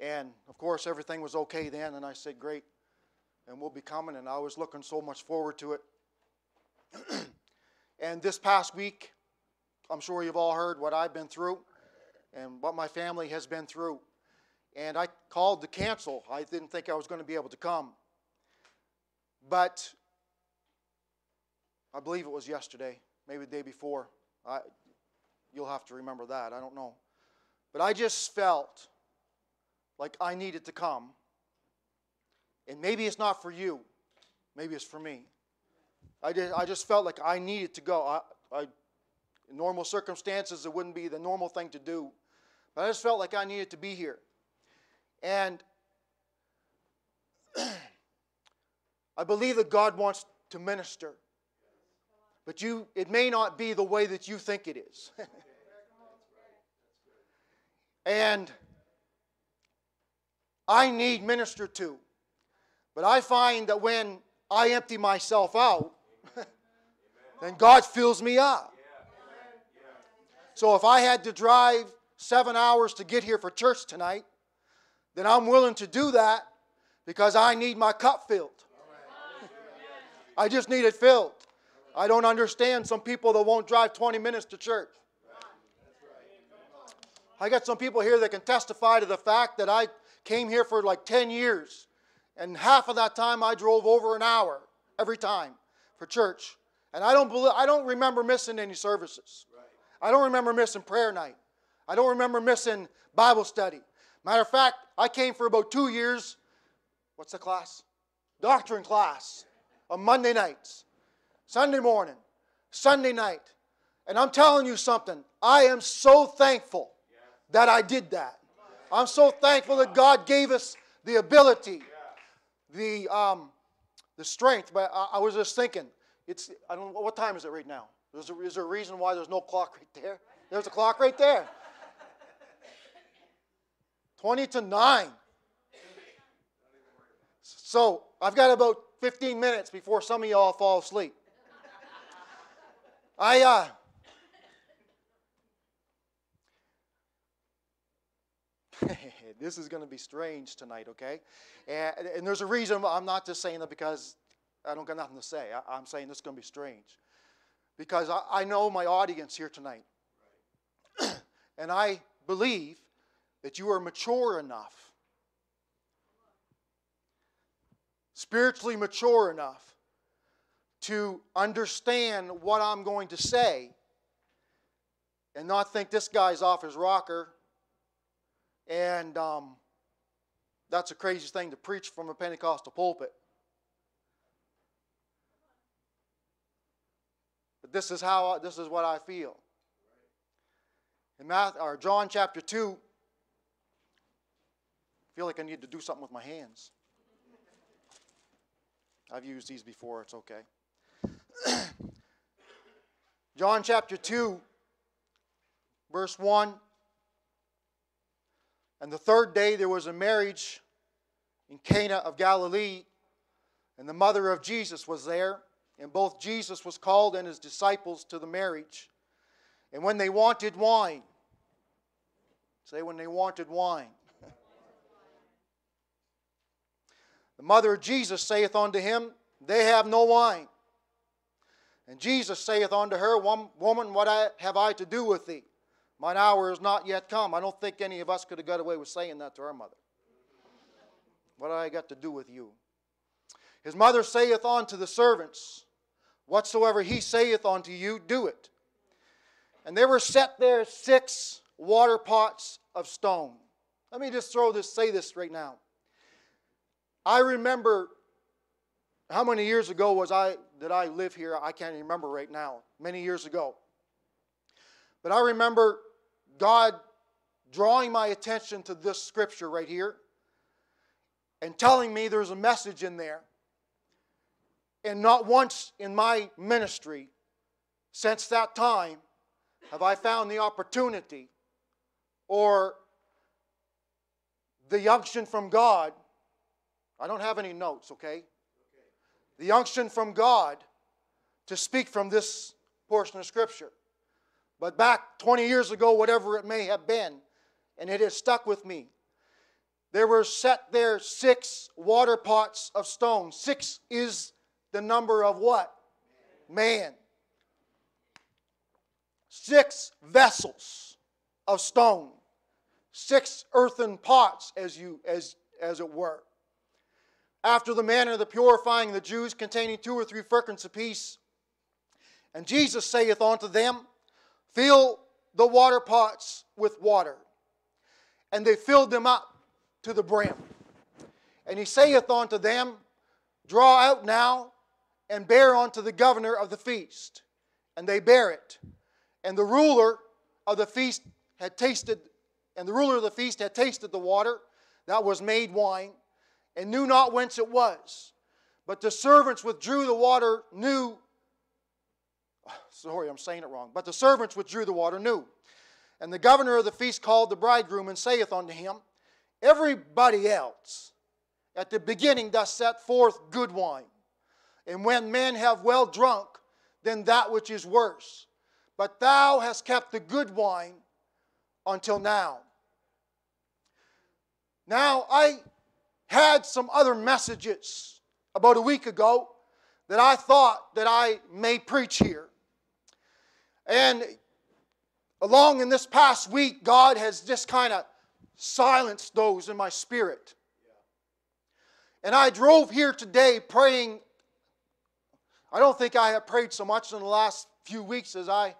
And of course, everything was okay then, and I said, Great, and we'll be coming. And I was looking so much forward to it. and this past week, I'm sure you've all heard what I've been through and what my family has been through. And I called to cancel. I didn't think I was going to be able to come. But I believe it was yesterday, maybe the day before. I, you'll have to remember that. I don't know. But I just felt like I needed to come. And maybe it's not for you, maybe it's for me. I, did, I just felt like I needed to go. I, I, in normal circumstances, it wouldn't be the normal thing to do. But I just felt like I needed to be here. And I believe that God wants to minister. But you, it may not be the way that you think it is. and I need ministered to. But I find that when I empty myself out, then God fills me up. So if I had to drive seven hours to get here for church tonight, then I'm willing to do that because I need my cup filled. I just need it filled. I don't understand some people that won't drive 20 minutes to church. I got some people here that can testify to the fact that I came here for like 10 years, and half of that time I drove over an hour every time for church. And I don't, believe, I don't remember missing any services. I don't remember missing prayer night. I don't remember missing Bible study. Matter of fact, I came for about two years. What's the class? Doctrine class on Monday nights, Sunday morning, Sunday night. And I'm telling you something, I am so thankful that I did that. I'm so thankful that God gave us the ability, the, um, the strength. But I, I was just thinking, it's, I don't what time is it right now? Is there, is there a reason why there's no clock right there? There's a clock right there. 20 to 9. So I've got about 15 minutes before some of y'all fall asleep. I, uh, this is going to be strange tonight, okay? And, and, there's a reason I'm not just saying that because I don't got nothing to say. I, am saying this is going to be strange. Because I, I know my audience here tonight. and I believe that you are mature enough, spiritually mature enough, to understand what I'm going to say and not think this guy's off his rocker and um, that's the craziest thing to preach from a Pentecostal pulpit. But this is how this is what I feel. In Matthew, or John chapter 2, I feel like I need to do something with my hands. I've used these before, it's okay. John chapter 2, verse 1. And the third day there was a marriage in Cana of Galilee, and the mother of Jesus was there. And both Jesus was called and his disciples to the marriage. And when they wanted wine, say, when they wanted wine. the mother of Jesus saith unto him, They have no wine. And Jesus saith unto her, Woman, what have I to do with thee? Mine hour is not yet come. I don't think any of us could have got away with saying that to our mother. What have I got to do with you? His mother saith unto the servants, Whatsoever he saith unto you, do it. And there were set there six water pots of stone. Let me just throw this, say this right now. I remember how many years ago was I did I live here? I can't remember right now. Many years ago. But I remember God drawing my attention to this scripture right here and telling me there's a message in there. And not once in my ministry since that time have I found the opportunity or the unction from God. I don't have any notes, okay? The unction from God to speak from this portion of Scripture. But back 20 years ago, whatever it may have been, and it has stuck with me, there were set there six water pots of stone. Six is the number of what? Man. Six vessels of stone. Six earthen pots, as you as as it were. After the manner of the purifying of the Jews, containing two or three firkins apiece. And Jesus saith unto them, Fill the water pots with water. And they filled them up to the brim. And he saith unto them, Draw out now and bear unto the governor of the feast. And they bear it. And the ruler of the feast had tasted, and the ruler of the feast had tasted the water that was made wine, and knew not whence it was. But the servants withdrew the water knew. Sorry, I'm saying it wrong. But the servants withdrew the water knew. And the governor of the feast called the bridegroom and saith unto him, Everybody else at the beginning doth set forth good wine. And when men have well drunk, then that which is worse. But thou hast kept the good wine until now. Now, I had some other messages about a week ago that I thought that I may preach here. And along in this past week, God has just kind of silenced those in my spirit. And I drove here today praying. I don't think I have prayed so much in the last few weeks as I,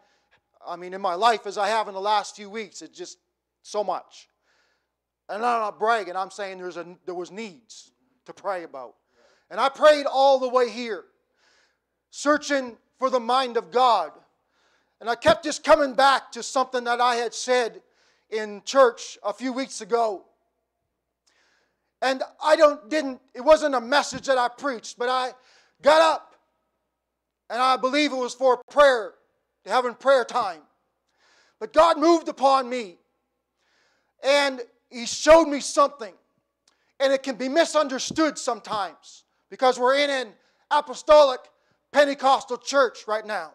I mean, in my life as I have in the last few weeks. It's just so much. And I'm not bragging. I'm saying there's a, there was needs to pray about. And I prayed all the way here, searching for the mind of God. And I kept just coming back to something that I had said in church a few weeks ago. And I don't didn't it wasn't a message that I preached, but I got up and I believe it was for prayer, having prayer time. But God moved upon me and he showed me something. And it can be misunderstood sometimes because we're in an apostolic Pentecostal church right now.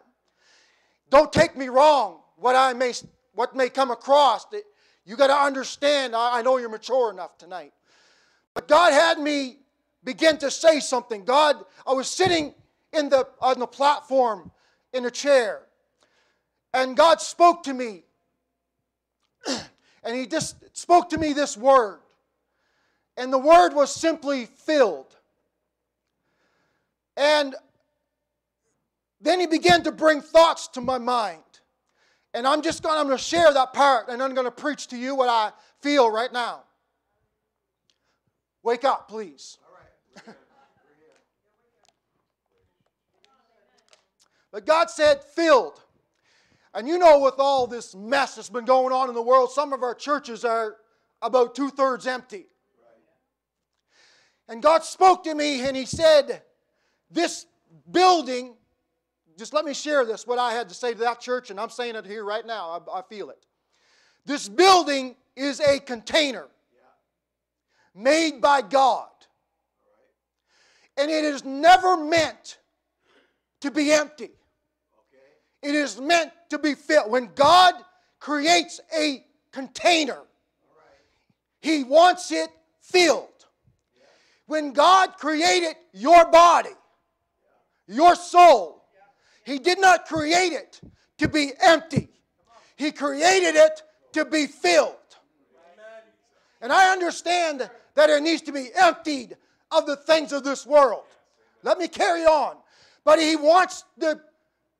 Don't take me wrong, what I may what may come across. That You got to understand, I know you're mature enough tonight. But God had me begin to say something. God, I was sitting in the, on the platform in a chair, and God spoke to me. and He just spoke to me this word. And the word was simply filled. And then He began to bring thoughts to my mind. And I'm just going, I'm going to share that part and I'm going to preach to you what I feel right now. Wake up, please. but God said, filled. And you know, with all this mess that's been going on in the world, some of our churches are about two thirds empty. And God spoke to me and He said, This building just let me share this, what I had to say to that church, and I'm saying it here right now. I, I feel it. This building is a container made by God. And it is never meant to be empty. It is meant to be filled. When God creates a container, He wants it filled. When God created your body, your soul, he did not create it to be empty, He created it to be filled. And I understand that it needs to be emptied of the things of this world. Let me carry on. But He wants the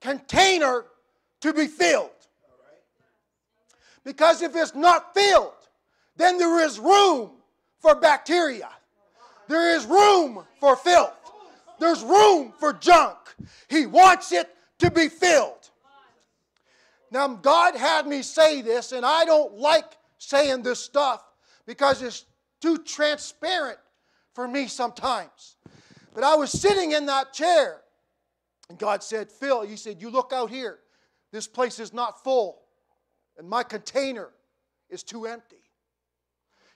container to be filled. Because if it's not filled, then there is room for bacteria. There is room for filth. There's room for junk. He wants it to be filled. Now, God had me say this, and I don't like saying this stuff because it's too transparent for me sometimes. But I was sitting in that chair, and God said, Phil, He said, You look out here. This place is not full, and my container is too empty.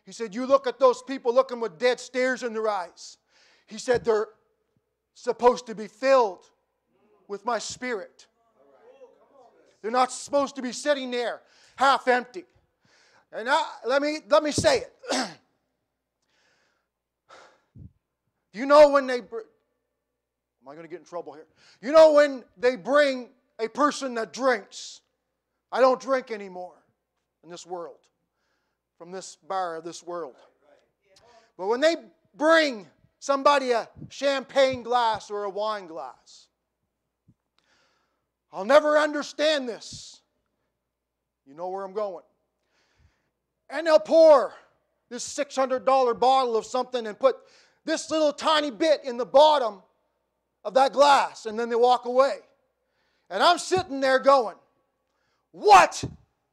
He said, You look at those people looking with dead stares in their eyes. He said, They're supposed to be filled with my spirit. They're not supposed to be sitting there half empty. And I, let, me, let me say it. you know when they. Am I going to get in trouble here? You know when they bring a person that drinks. I don't drink anymore in this world, from this bar of this world. But when they bring somebody a champagne glass or a wine glass, I'll never understand this. You know where I'm going. And they'll pour this $600 bottle of something and put this little tiny bit in the bottom of that glass, and then they walk away. And I'm sitting there going, What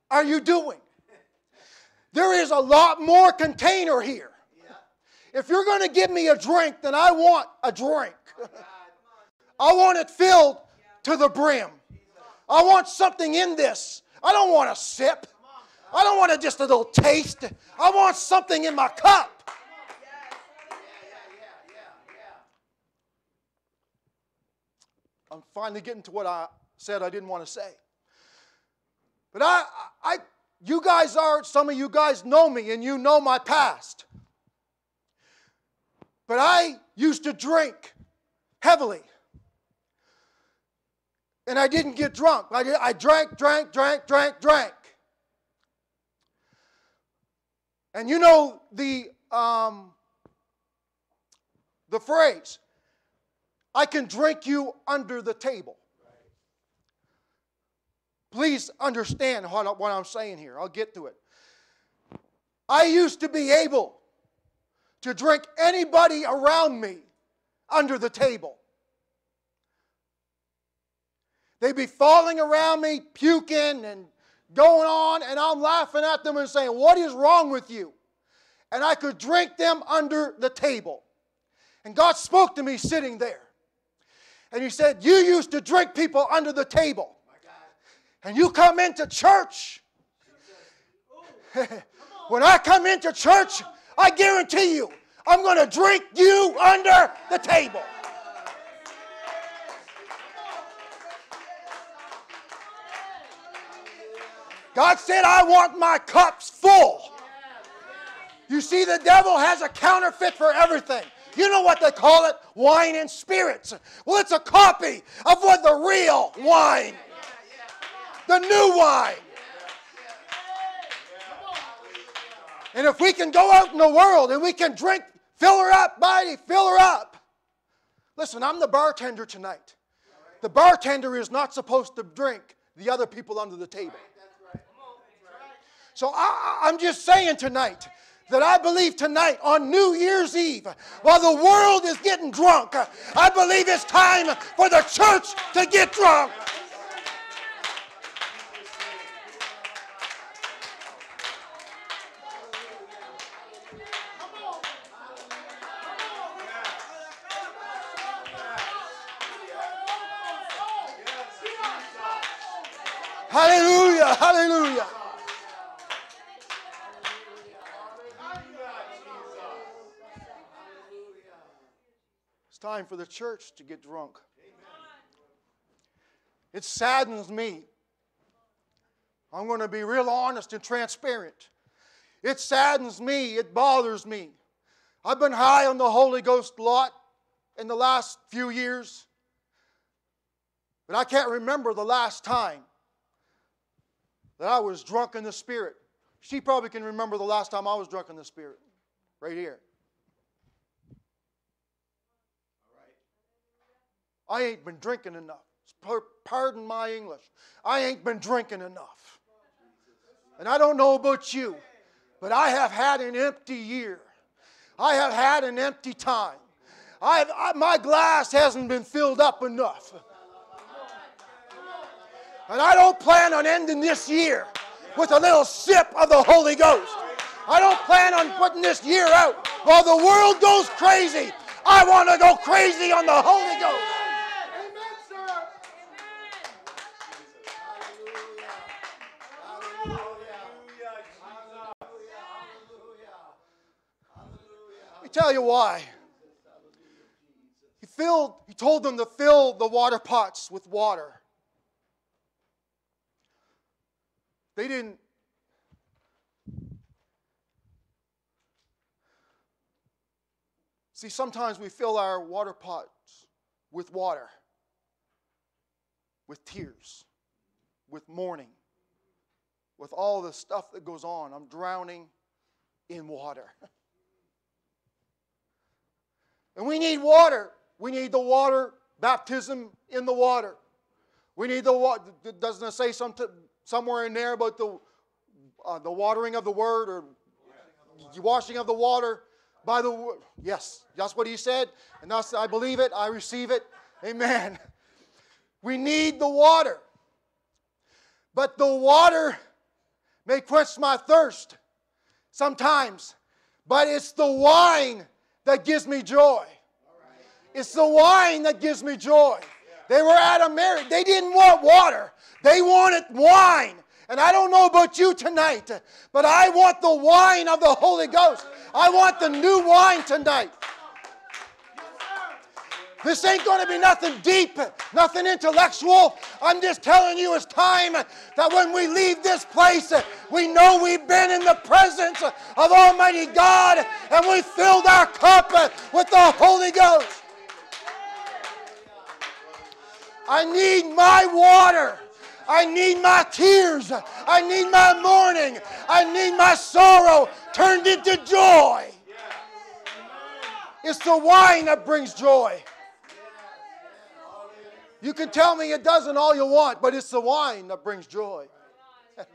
are you doing? There is a lot more container here. If you're going to give me a drink, then I want a drink. I want it filled to the brim. I want something in this. I don't want a sip. I don't want a, just a little taste. I want something in my cup. I'm finally getting to what I said I didn't want to say. But I, I, you guys are, some of you guys know me and you know my past. But I used to drink heavily. And I didn't get drunk. I, did, I drank, drank, drank, drank, drank. And you know the, um, the phrase, I can drink you under the table. Please understand what, I'm saying here. I'll get to it. I used to be able to drink anybody around me under the table. They'd be falling around me, puking and going on, and I'm laughing at them and saying, What is wrong with you? And I could drink them under the table. And God spoke to me sitting there. And He said, You used to drink people under the table. And you come into church. when I come into church, I guarantee you, I'm going to drink you under the table. God said, I want my cups full. You see, the devil has a counterfeit for everything. You know what they call it? Wine and spirits. Well, it's a copy of what the real wine, the new wine. And if we can go out in the world and we can drink, fill her up, mighty, fill her up. Listen, I'm the bartender tonight. The bartender is not supposed to drink the other people under the table. So I, I'm just saying tonight that I believe tonight on New Year's Eve, while the world is getting drunk, I believe it's time for the church to get drunk. Hallelujah, hallelujah. It's time for the church to get drunk. It saddens me. I'm going to be real honest and transparent. It saddens me. It bothers me. I've been high on the Holy Ghost a lot in the last few years, but I can't remember the last time that I was drunk in the Spirit. She probably can remember the last time I was drunk in the Spirit, right here. I ain't been drinking enough. Pardon my English. I ain't been drinking enough. And I don't know about you, but I have had an empty year. I have had an empty time. I've, I, my glass hasn't been filled up enough. And I don't plan on ending this year with a little sip of the Holy Ghost. I don't plan on putting this year out while the world goes crazy. I want to go crazy on the Holy Ghost. Tell you why. He filled, he told them to fill the water pots with water. They didn't See, sometimes we fill our water pots with water, with tears, with mourning, with all the stuff that goes on. I'm drowning in water. And we need water. We need the water, baptism in the water. We need the water. Doesn't it say some, somewhere in there about the, uh, the watering of the word or washing of the water by the? Yes, that's what he said. And that's, I believe it. I receive it. Amen. We need the water. But the water may quench my thirst sometimes, but it's the wine that gives me joy. It's the wine that gives me joy. They were at a marriage. They didn't want water, they wanted wine. And I don't know about you tonight, but I want the wine of the Holy Ghost. I want the new wine tonight. This ain't going to be nothing deep, nothing intellectual. I'm just telling you it's time that when we leave this place, we know we've been in the presence of Almighty God and we filled our cup with the Holy Ghost. I need my water. I need my tears. I need my mourning. I need my sorrow turned into joy. It's the wine that brings joy. You can tell me it doesn't all you want, but it's the wine that brings joy.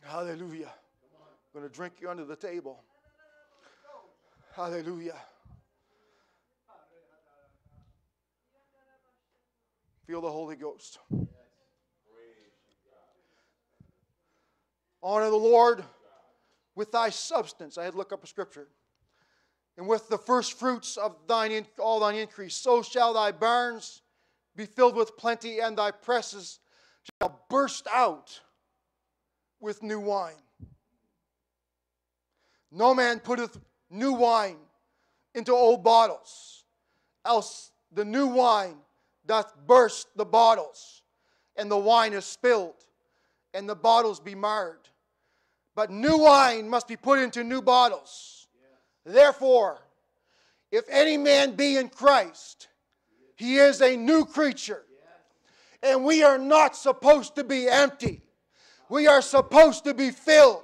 Hallelujah. I'm going to drink you under the table. Hallelujah. Feel the Holy Ghost. Honor the Lord with thy substance. I had to look up a scripture and with the first fruits of thine in, all thine increase. So shall thy barns be filled with plenty, and thy presses shall burst out with new wine. No man putteth new wine into old bottles, else the new wine doth burst the bottles, and the wine is spilled, and the bottles be marred. But new wine must be put into new bottles. Therefore, if any man be in Christ, he is a new creature. And we are not supposed to be empty. We are supposed to be filled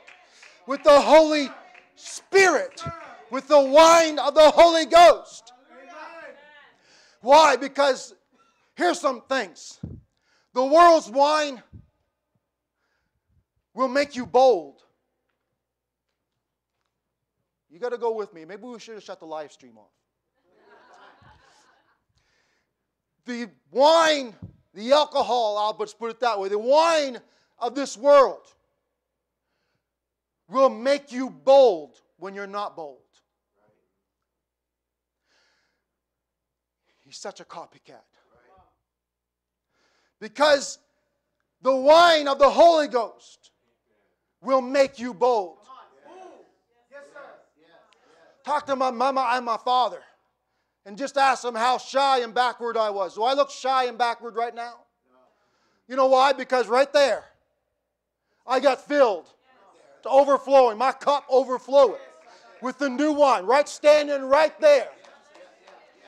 with the Holy Spirit, with the wine of the Holy Ghost. Why? Because here's some things the world's wine will make you bold. You got to go with me. Maybe we should have shut the live stream off. the wine, the alcohol, I'll put it that way, the wine of this world will make you bold when you're not bold. He's such a copycat. Because the wine of the Holy Ghost will make you bold. Talk to my mama and my father and just ask them how shy and backward I was. Do I look shy and backward right now? You know why? Because right there, I got filled to overflowing. My cup overflowing with the new wine, right standing right there.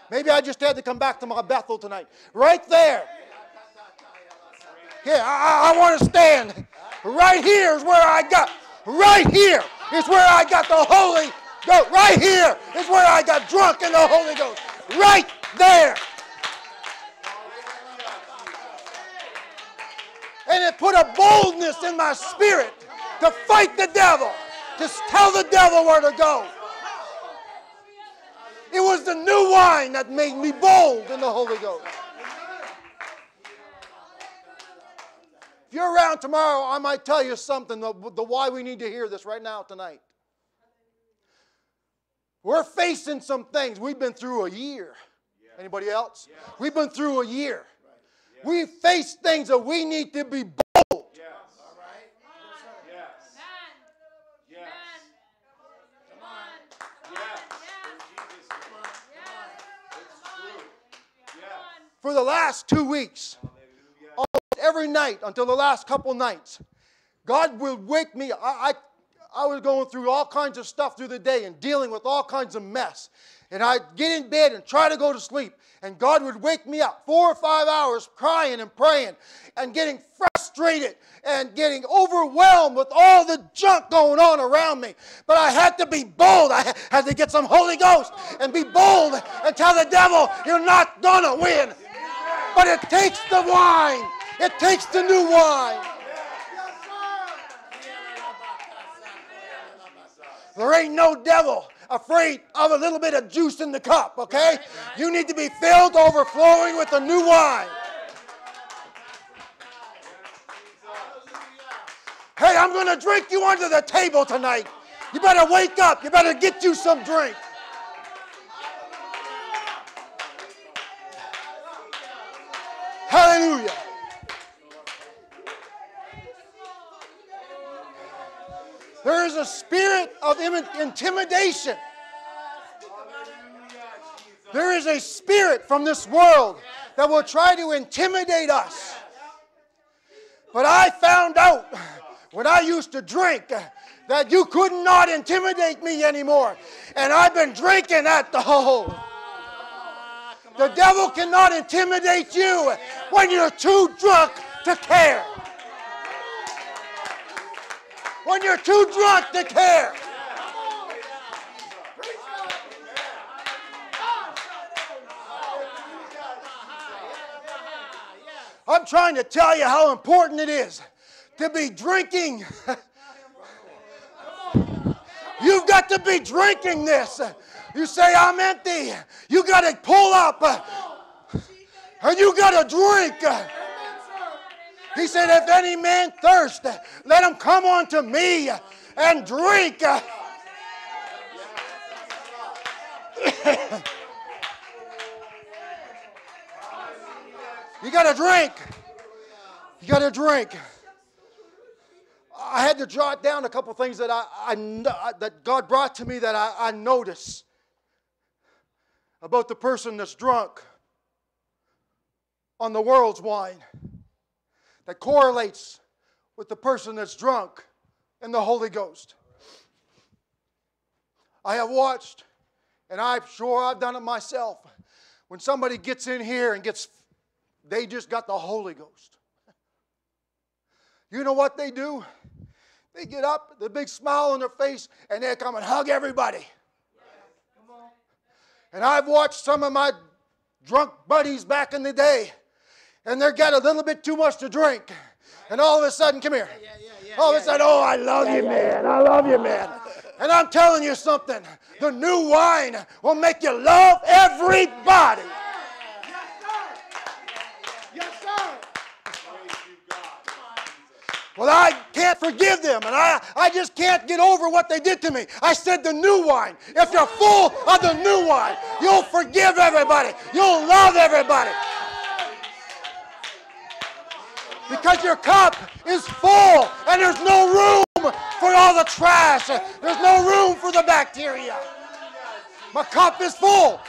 Maybe I just had to come back to my Bethel tonight. Right there. Yeah, I, I want to stand. Right here is where I got. Right here is where I got the Holy Go right here is where I got drunk in the Holy Ghost. Right there. And it put a boldness in my spirit to fight the devil, to tell the devil where to go. It was the new wine that made me bold in the Holy Ghost. If you're around tomorrow, I might tell you something, the, the why we need to hear this right now tonight. We're facing some things. We've been through a year. Yeah. Anybody else? Yeah. We've been through a year. Right. Yeah. We face things that we need to be bold. Yes. All right. Yes. Yes. Come on. For the last two weeks, almost every night until the last couple nights, God will wake me. I, I I was going through all kinds of stuff through the day and dealing with all kinds of mess. And I'd get in bed and try to go to sleep. And God would wake me up four or five hours crying and praying and getting frustrated and getting overwhelmed with all the junk going on around me. But I had to be bold. I had to get some Holy Ghost and be bold and tell the devil, you're not going to win. But it takes the wine, it takes the new wine. There ain't no devil afraid of a little bit of juice in the cup, okay? You need to be filled overflowing with the new wine. Hey, I'm going to drink you under the table tonight. You better wake up. You better get you some drink. Hallelujah. There is a spirit of intimidation. There is a spirit from this world that will try to intimidate us. But I found out when I used to drink that you could not intimidate me anymore. And I've been drinking at the hole. The devil cannot intimidate you when you're too drunk to care when you're too drunk to care. I'm trying to tell you how important it is to be drinking. You've got to be drinking this. You say, I'm empty. You got to pull up. And you got to drink. He said, If any man thirst, let him come unto me and drink. you got to drink. You got to drink. I had to jot down a couple things that I, I that God brought to me that I, I noticed about the person that's drunk on the world's wine that correlates with the person that's drunk in the Holy Ghost. I have watched, and I'm sure I've done it myself, when somebody gets in here and gets, they just got the Holy Ghost. You know what they do? They get up, the big smile on their face, and they come and hug everybody. And I've watched some of my drunk buddies back in the day and they got a little bit too much to drink. And all of a sudden, come here. All of a sudden, oh, I love you, man. I love you, man. And I'm telling you something the new wine will make you love everybody. Yes, sir. Yes, sir. Well, I can't forgive them, and I, I just can't get over what they did to me. I said the new wine. If you're full of the new wine, you'll forgive everybody, you'll love everybody because your cup is full and there's no room for all the trash. There's no room for the bacteria. My cup is full.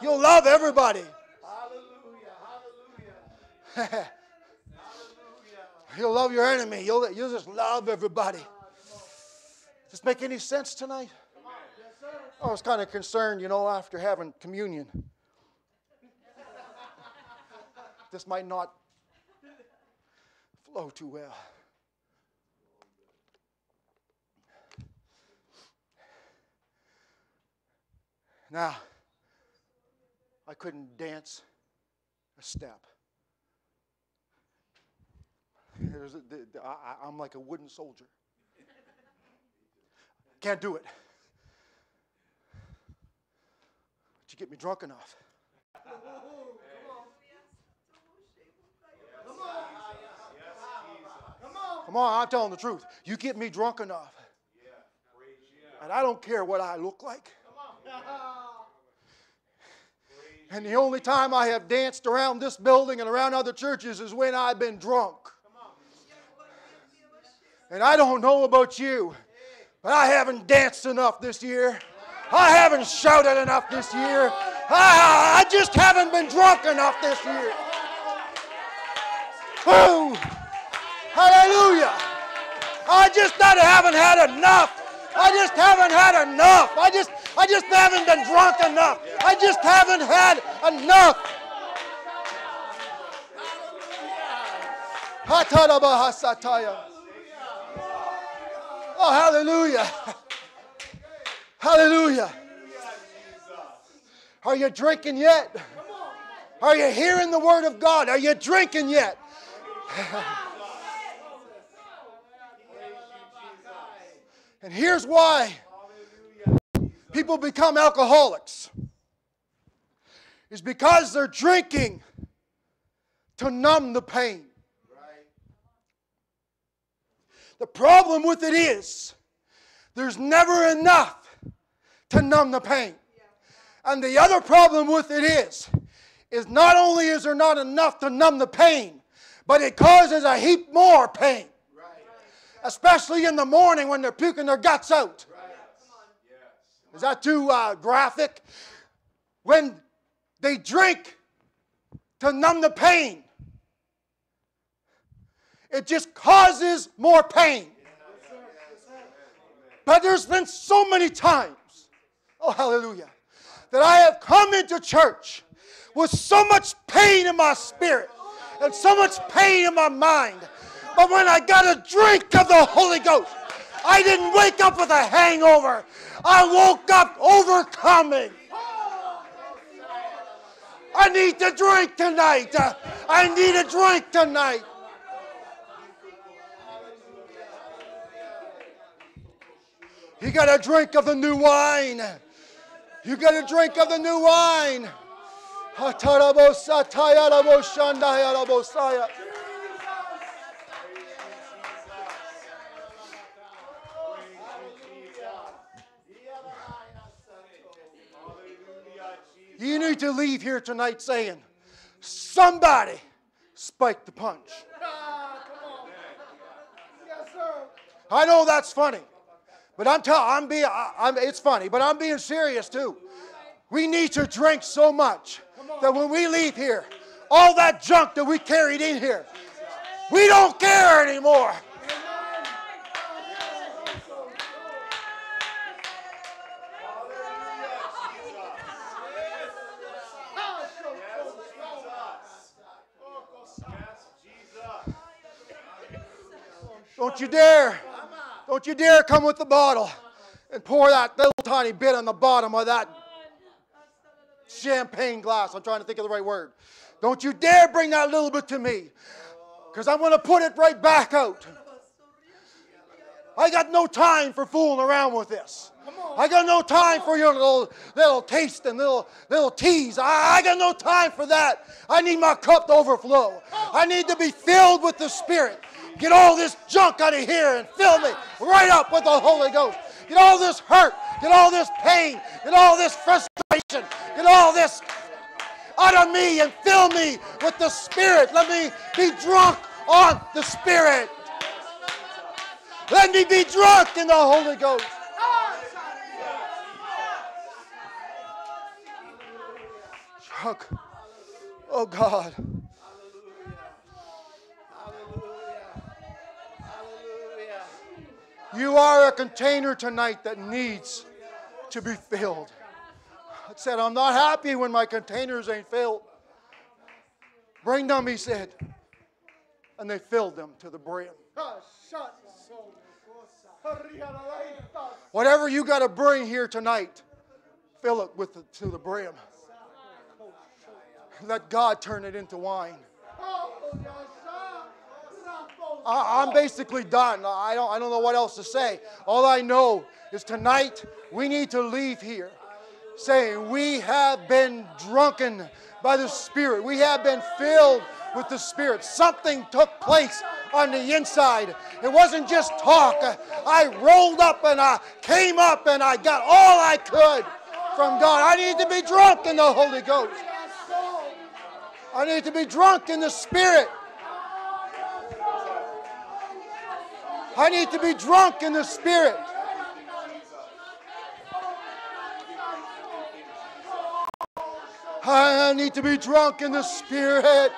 You'll love everybody. You'll love your enemy. You'll, you'll just love everybody. Does this make any sense tonight? I was kind of concerned, you know, after having communion this might not flow too well. Now, I couldn't dance a step. I'm like a wooden soldier. Can't do it. But you get me drunk enough. Come on, I'm telling the truth. You get me drunk enough. And I don't care what I look like. And the only time I have danced around this building and around other churches is when I've been drunk. And I don't know about you, but I haven't danced enough this year. I haven't shouted enough this year. I, I just haven't been drunk enough this year. Woo! Hallelujah. I just not haven't had enough. I just haven't had enough. I just I just haven't been drunk enough. I just haven't had enough. Oh, hallelujah. Hallelujah. Are you drinking yet? Are you hearing the word of God? Are you drinking yet? And here's why people become alcoholics is because they're drinking to numb the pain. The problem with it is there's never enough to numb the pain. And the other problem with it is is not only is there not enough to numb the pain, but it causes a heap more pain. Especially in the morning when they're puking their guts out. Is that too uh, graphic? When they drink to numb the pain, it just causes more pain. But there's been so many times, oh hallelujah, that I have come into church with so much pain in my spirit and so much pain in my mind. But when I got a drink of the Holy Ghost, I didn't wake up with a hangover. I woke up overcoming. I need to drink tonight. I need a drink tonight. You got a drink of the new wine. You got a drink of the new wine. You need to leave here tonight saying, somebody spiked the punch. I know that's funny. But I'm telling, I'm being, I'm, it's funny, but I'm being serious too. We need to drink so much that when we leave here, all that junk that we carried in here, we don't care anymore. Don't you dare. Don't you dare come with the bottle and pour that little tiny bit on the bottom of that champagne glass. I'm trying to think of the right word. Don't you dare bring that little bit to me because I'm going to put it right back out. I got no time for fooling around with this. I got no time for your little little taste and little little tease. I, I got no time for that. I need my cup to overflow. I need to be filled with the Spirit. Get all this junk out of here and fill me right up with the Holy Ghost. Get all this hurt. Get all this pain. Get all this frustration. Get all this out of me and fill me with the Spirit. Let me be drunk on the Spirit. Let me be drunk in the Holy Ghost. Drunk. Oh God. You are a container tonight that needs to be filled. I said, I'm not happy when my containers ain't filled. Bring them, he said. And they filled them to the brim. Whatever you got to bring here tonight, fill it with the, to the brim. Let God turn it into wine. I, am basically done. I don't, I don't know what else to say. All I know is tonight we need to leave here saying we have been drunken by the Spirit. We have been filled with the Spirit. Something took place on the inside. It wasn't just talk. I rolled up and I came up and I got all I could from God. I need to be drunk in the Holy Ghost. I need to be drunk in the Spirit. I need to be drunk in the Spirit. I need to be drunk in the Spirit.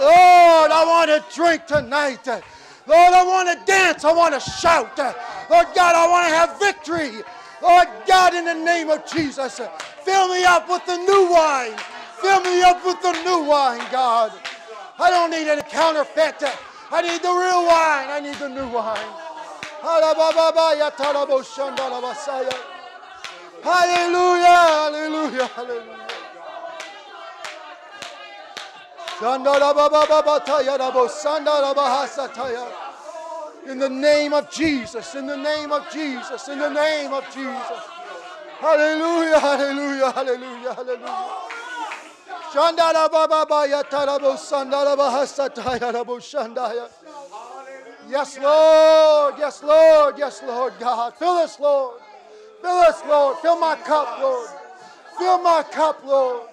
Lord, I want to drink tonight. Lord, I want to dance. I want to shout. Lord God, I want to have victory. Lord God, in the name of Jesus, fill me up with the new wine. Fill me up with the new wine, God. I don't need any counterfeit. I need the real wine. I need the new wine. Hallelujah, hallelujah, hallelujah. In the name of Jesus, in the name of Jesus, in the name of Jesus. Hallelujah, hallelujah, hallelujah, hallelujah. Shandara baba shandaya. Yes, Lord, yes, Lord, yes, Lord God. Fill us, Lord. Fill us, Lord. Fill my cup, Lord. Fill my cup, Lord.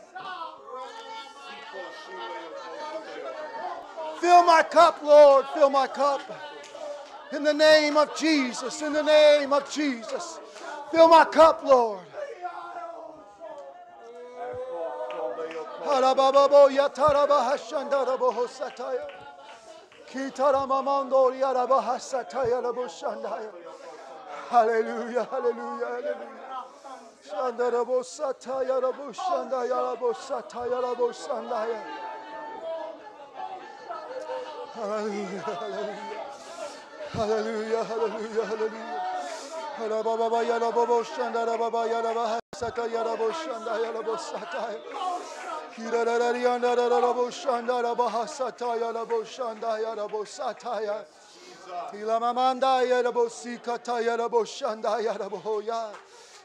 Fill my cup, Lord. Fill my cup. In the name of Jesus. In the name of Jesus. Fill my cup, Lord. Yatarabahashandarabo sataya. Kitaramamando yarabahasataya raboshandaya. Hallelujah, hallelujah, hallelujah. Shandarabo sataya raboshandaya rabosataya raboshandaya. Hallelujah, hallelujah. Hallelujah, hallelujah, hallelujah. Harababa yarababo shandarababa yarabahasata yarabo shandaya rabosataya. Kirarari yandarabo shandarabahasata yarabo shandaya rabosataya. Ilamamanda yarabo sikata yarabo shandaya raboya.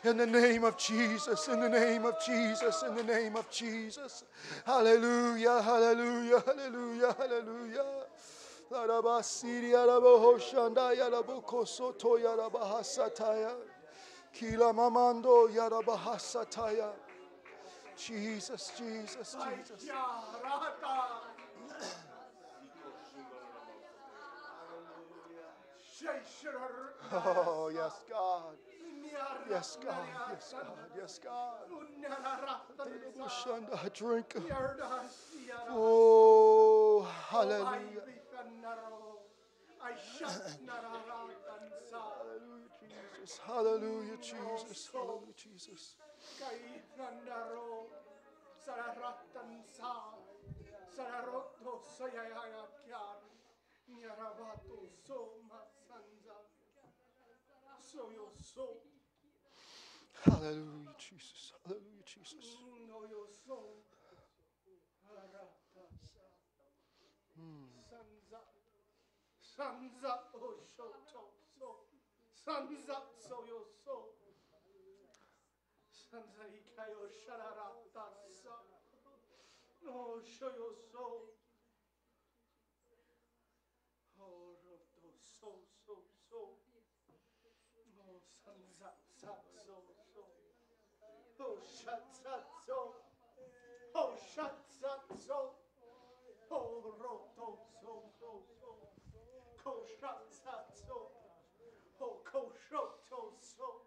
In the name of Jesus, in the name of Jesus, in the name of Jesus. Hallelujah, hallelujah, hallelujah, hallelujah. Larabasiri yaraboho shanda yaraboko soto yarabahasataya. Kila mamando yarabahasataya. Jesus, Jesus, Jesus. Oh, yes, God. Yes, God. Yes, God. Yes, God. Drink. Oh, hallelujah. Hallelujah, Jesus. Hallelujah, Jesus. Hallelujah, Jesus. Hallelujah, Jesus. Hallelujah, Jesus. Sons up, oh, shoto, so. Up, so soul. Sons up, ikayo shararata, sa. Show your soul. Oh, roto, so, so, so. Oh, up, sa, so, so. Oh, shut, shut, so. Oh, shut, shut, so. Oh, roto, so, so, so. Ko, shut, shut, so. Oh, ko, shoto, so.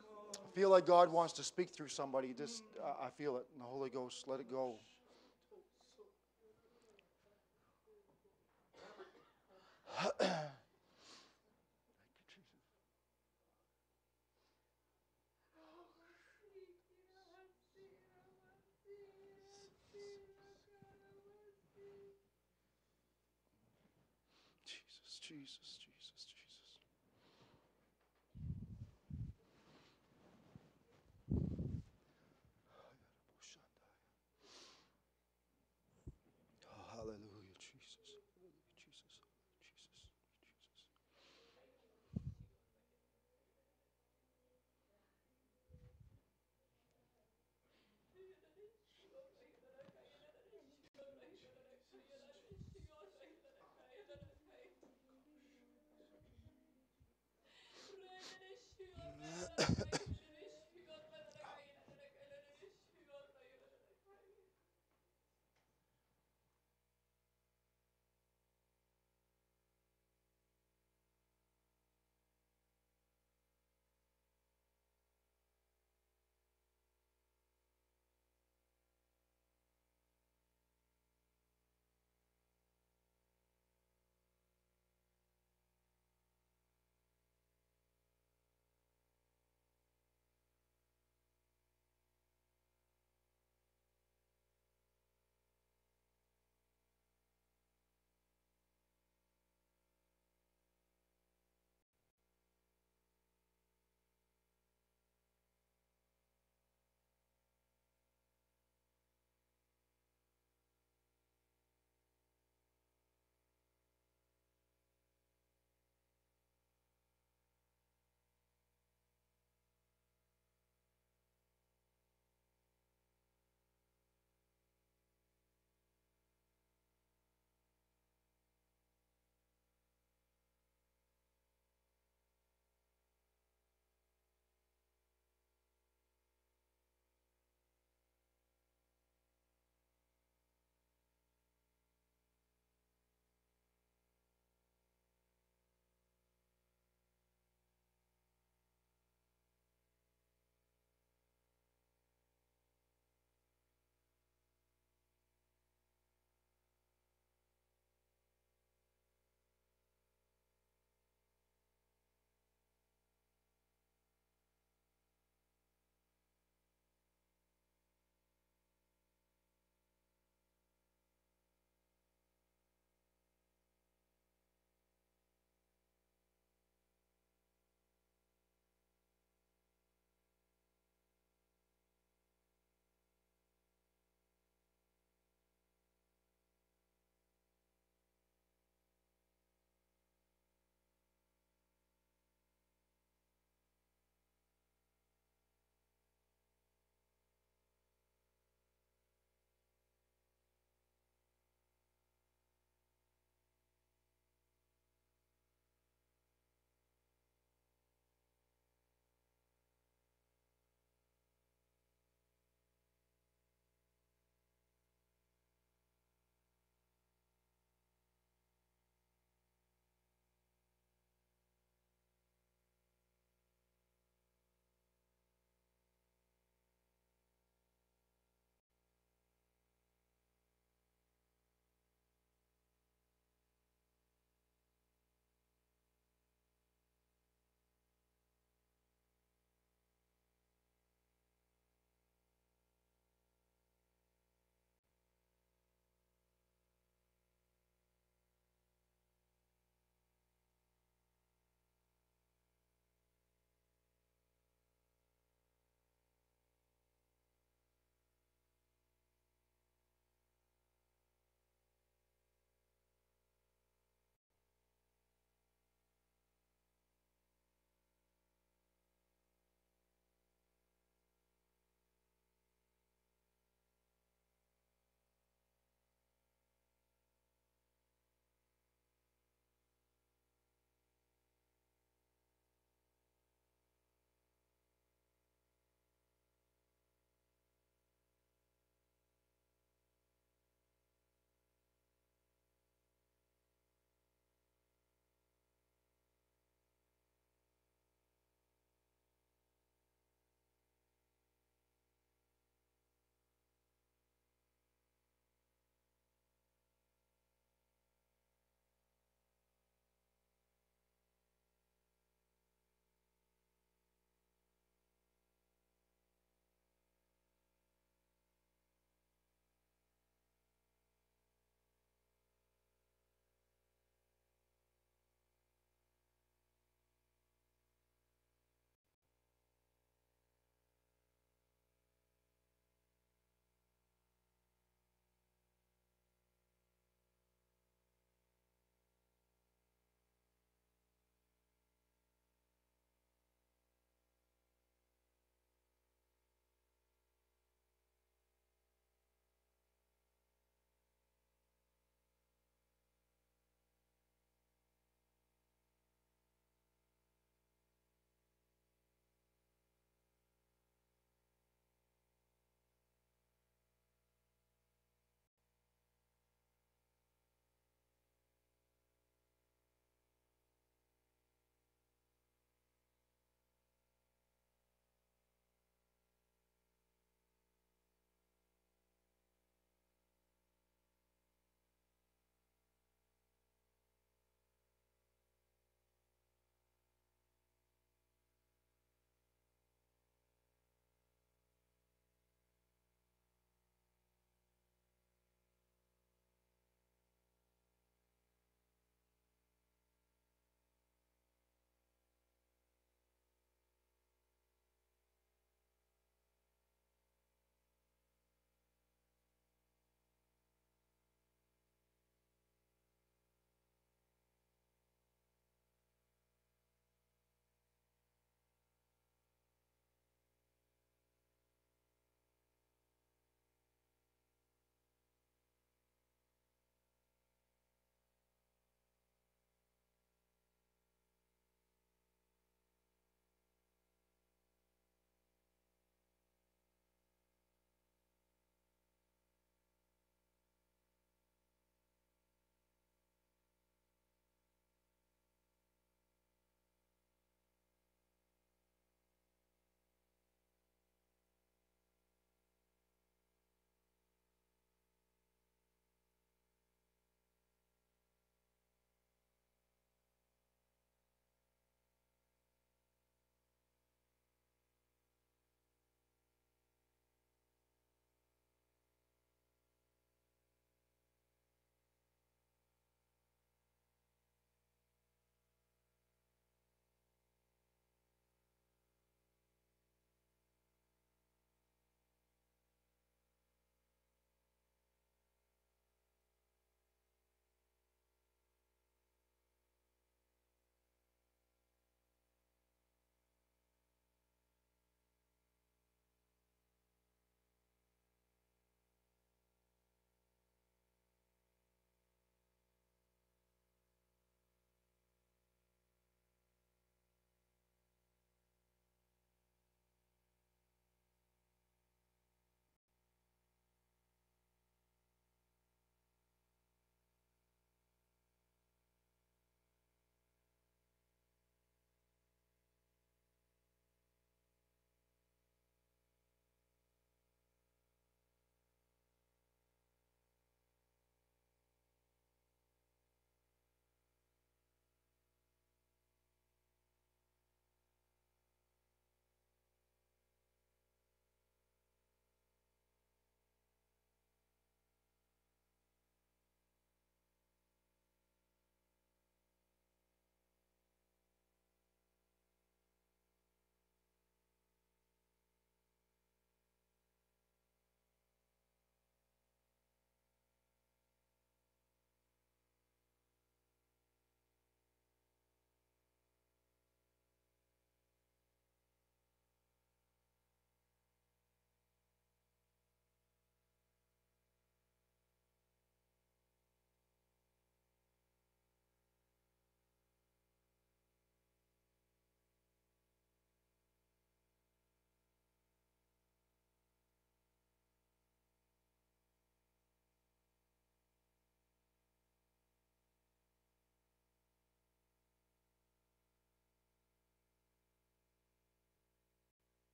I feel like God wants to speak through somebody. Just, uh, I feel it the Holy Ghost. Let it go. Jesus, Jesus.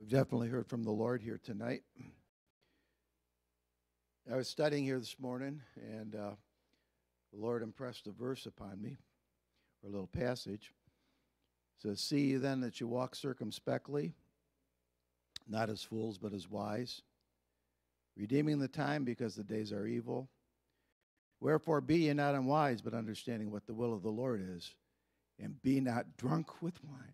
We've definitely heard from the Lord here tonight. I was studying here this morning, and uh, the Lord impressed a verse upon me, or a little passage. It says, See you then that you walk circumspectly, not as fools, but as wise, redeeming the time because the days are evil. Wherefore be ye not unwise, but understanding what the will of the Lord is, and be not drunk with wine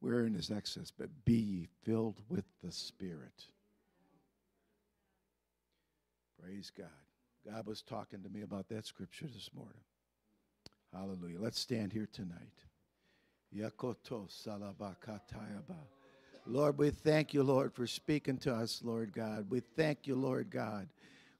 wherein is excess, but be ye filled with the Spirit. Praise God. God was talking to me about that scripture this morning. Hallelujah. Let's stand here tonight. Yakoto salabakatayaba. Lord, we thank you, Lord, for speaking to us, Lord God. We thank you, Lord God.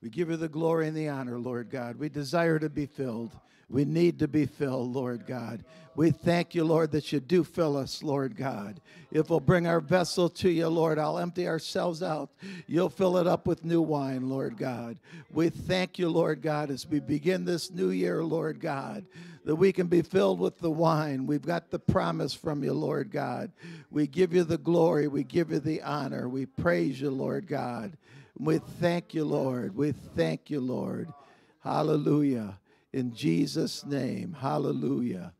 We give you the glory and the honor, Lord God. We desire to be filled. We need to be filled, Lord God. We thank you, Lord, that you do fill us, Lord God. If we'll bring our vessel to you, Lord, I'll empty ourselves out. You'll fill it up with new wine, Lord God. We thank you, Lord God, as we begin this new year, Lord God, that we can be filled with the wine. We've got the promise from you, Lord God. We give you the glory. We give you the honor. We praise you, Lord God. We thank you, Lord. We thank you, Lord. Hallelujah. In Jesus' name. Hallelujah.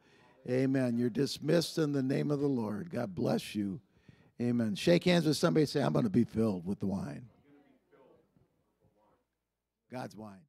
Amen. You're dismissed in the name of the Lord. God bless you. Amen. Shake hands with somebody say, I'm going to be filled with the wine. God's wine.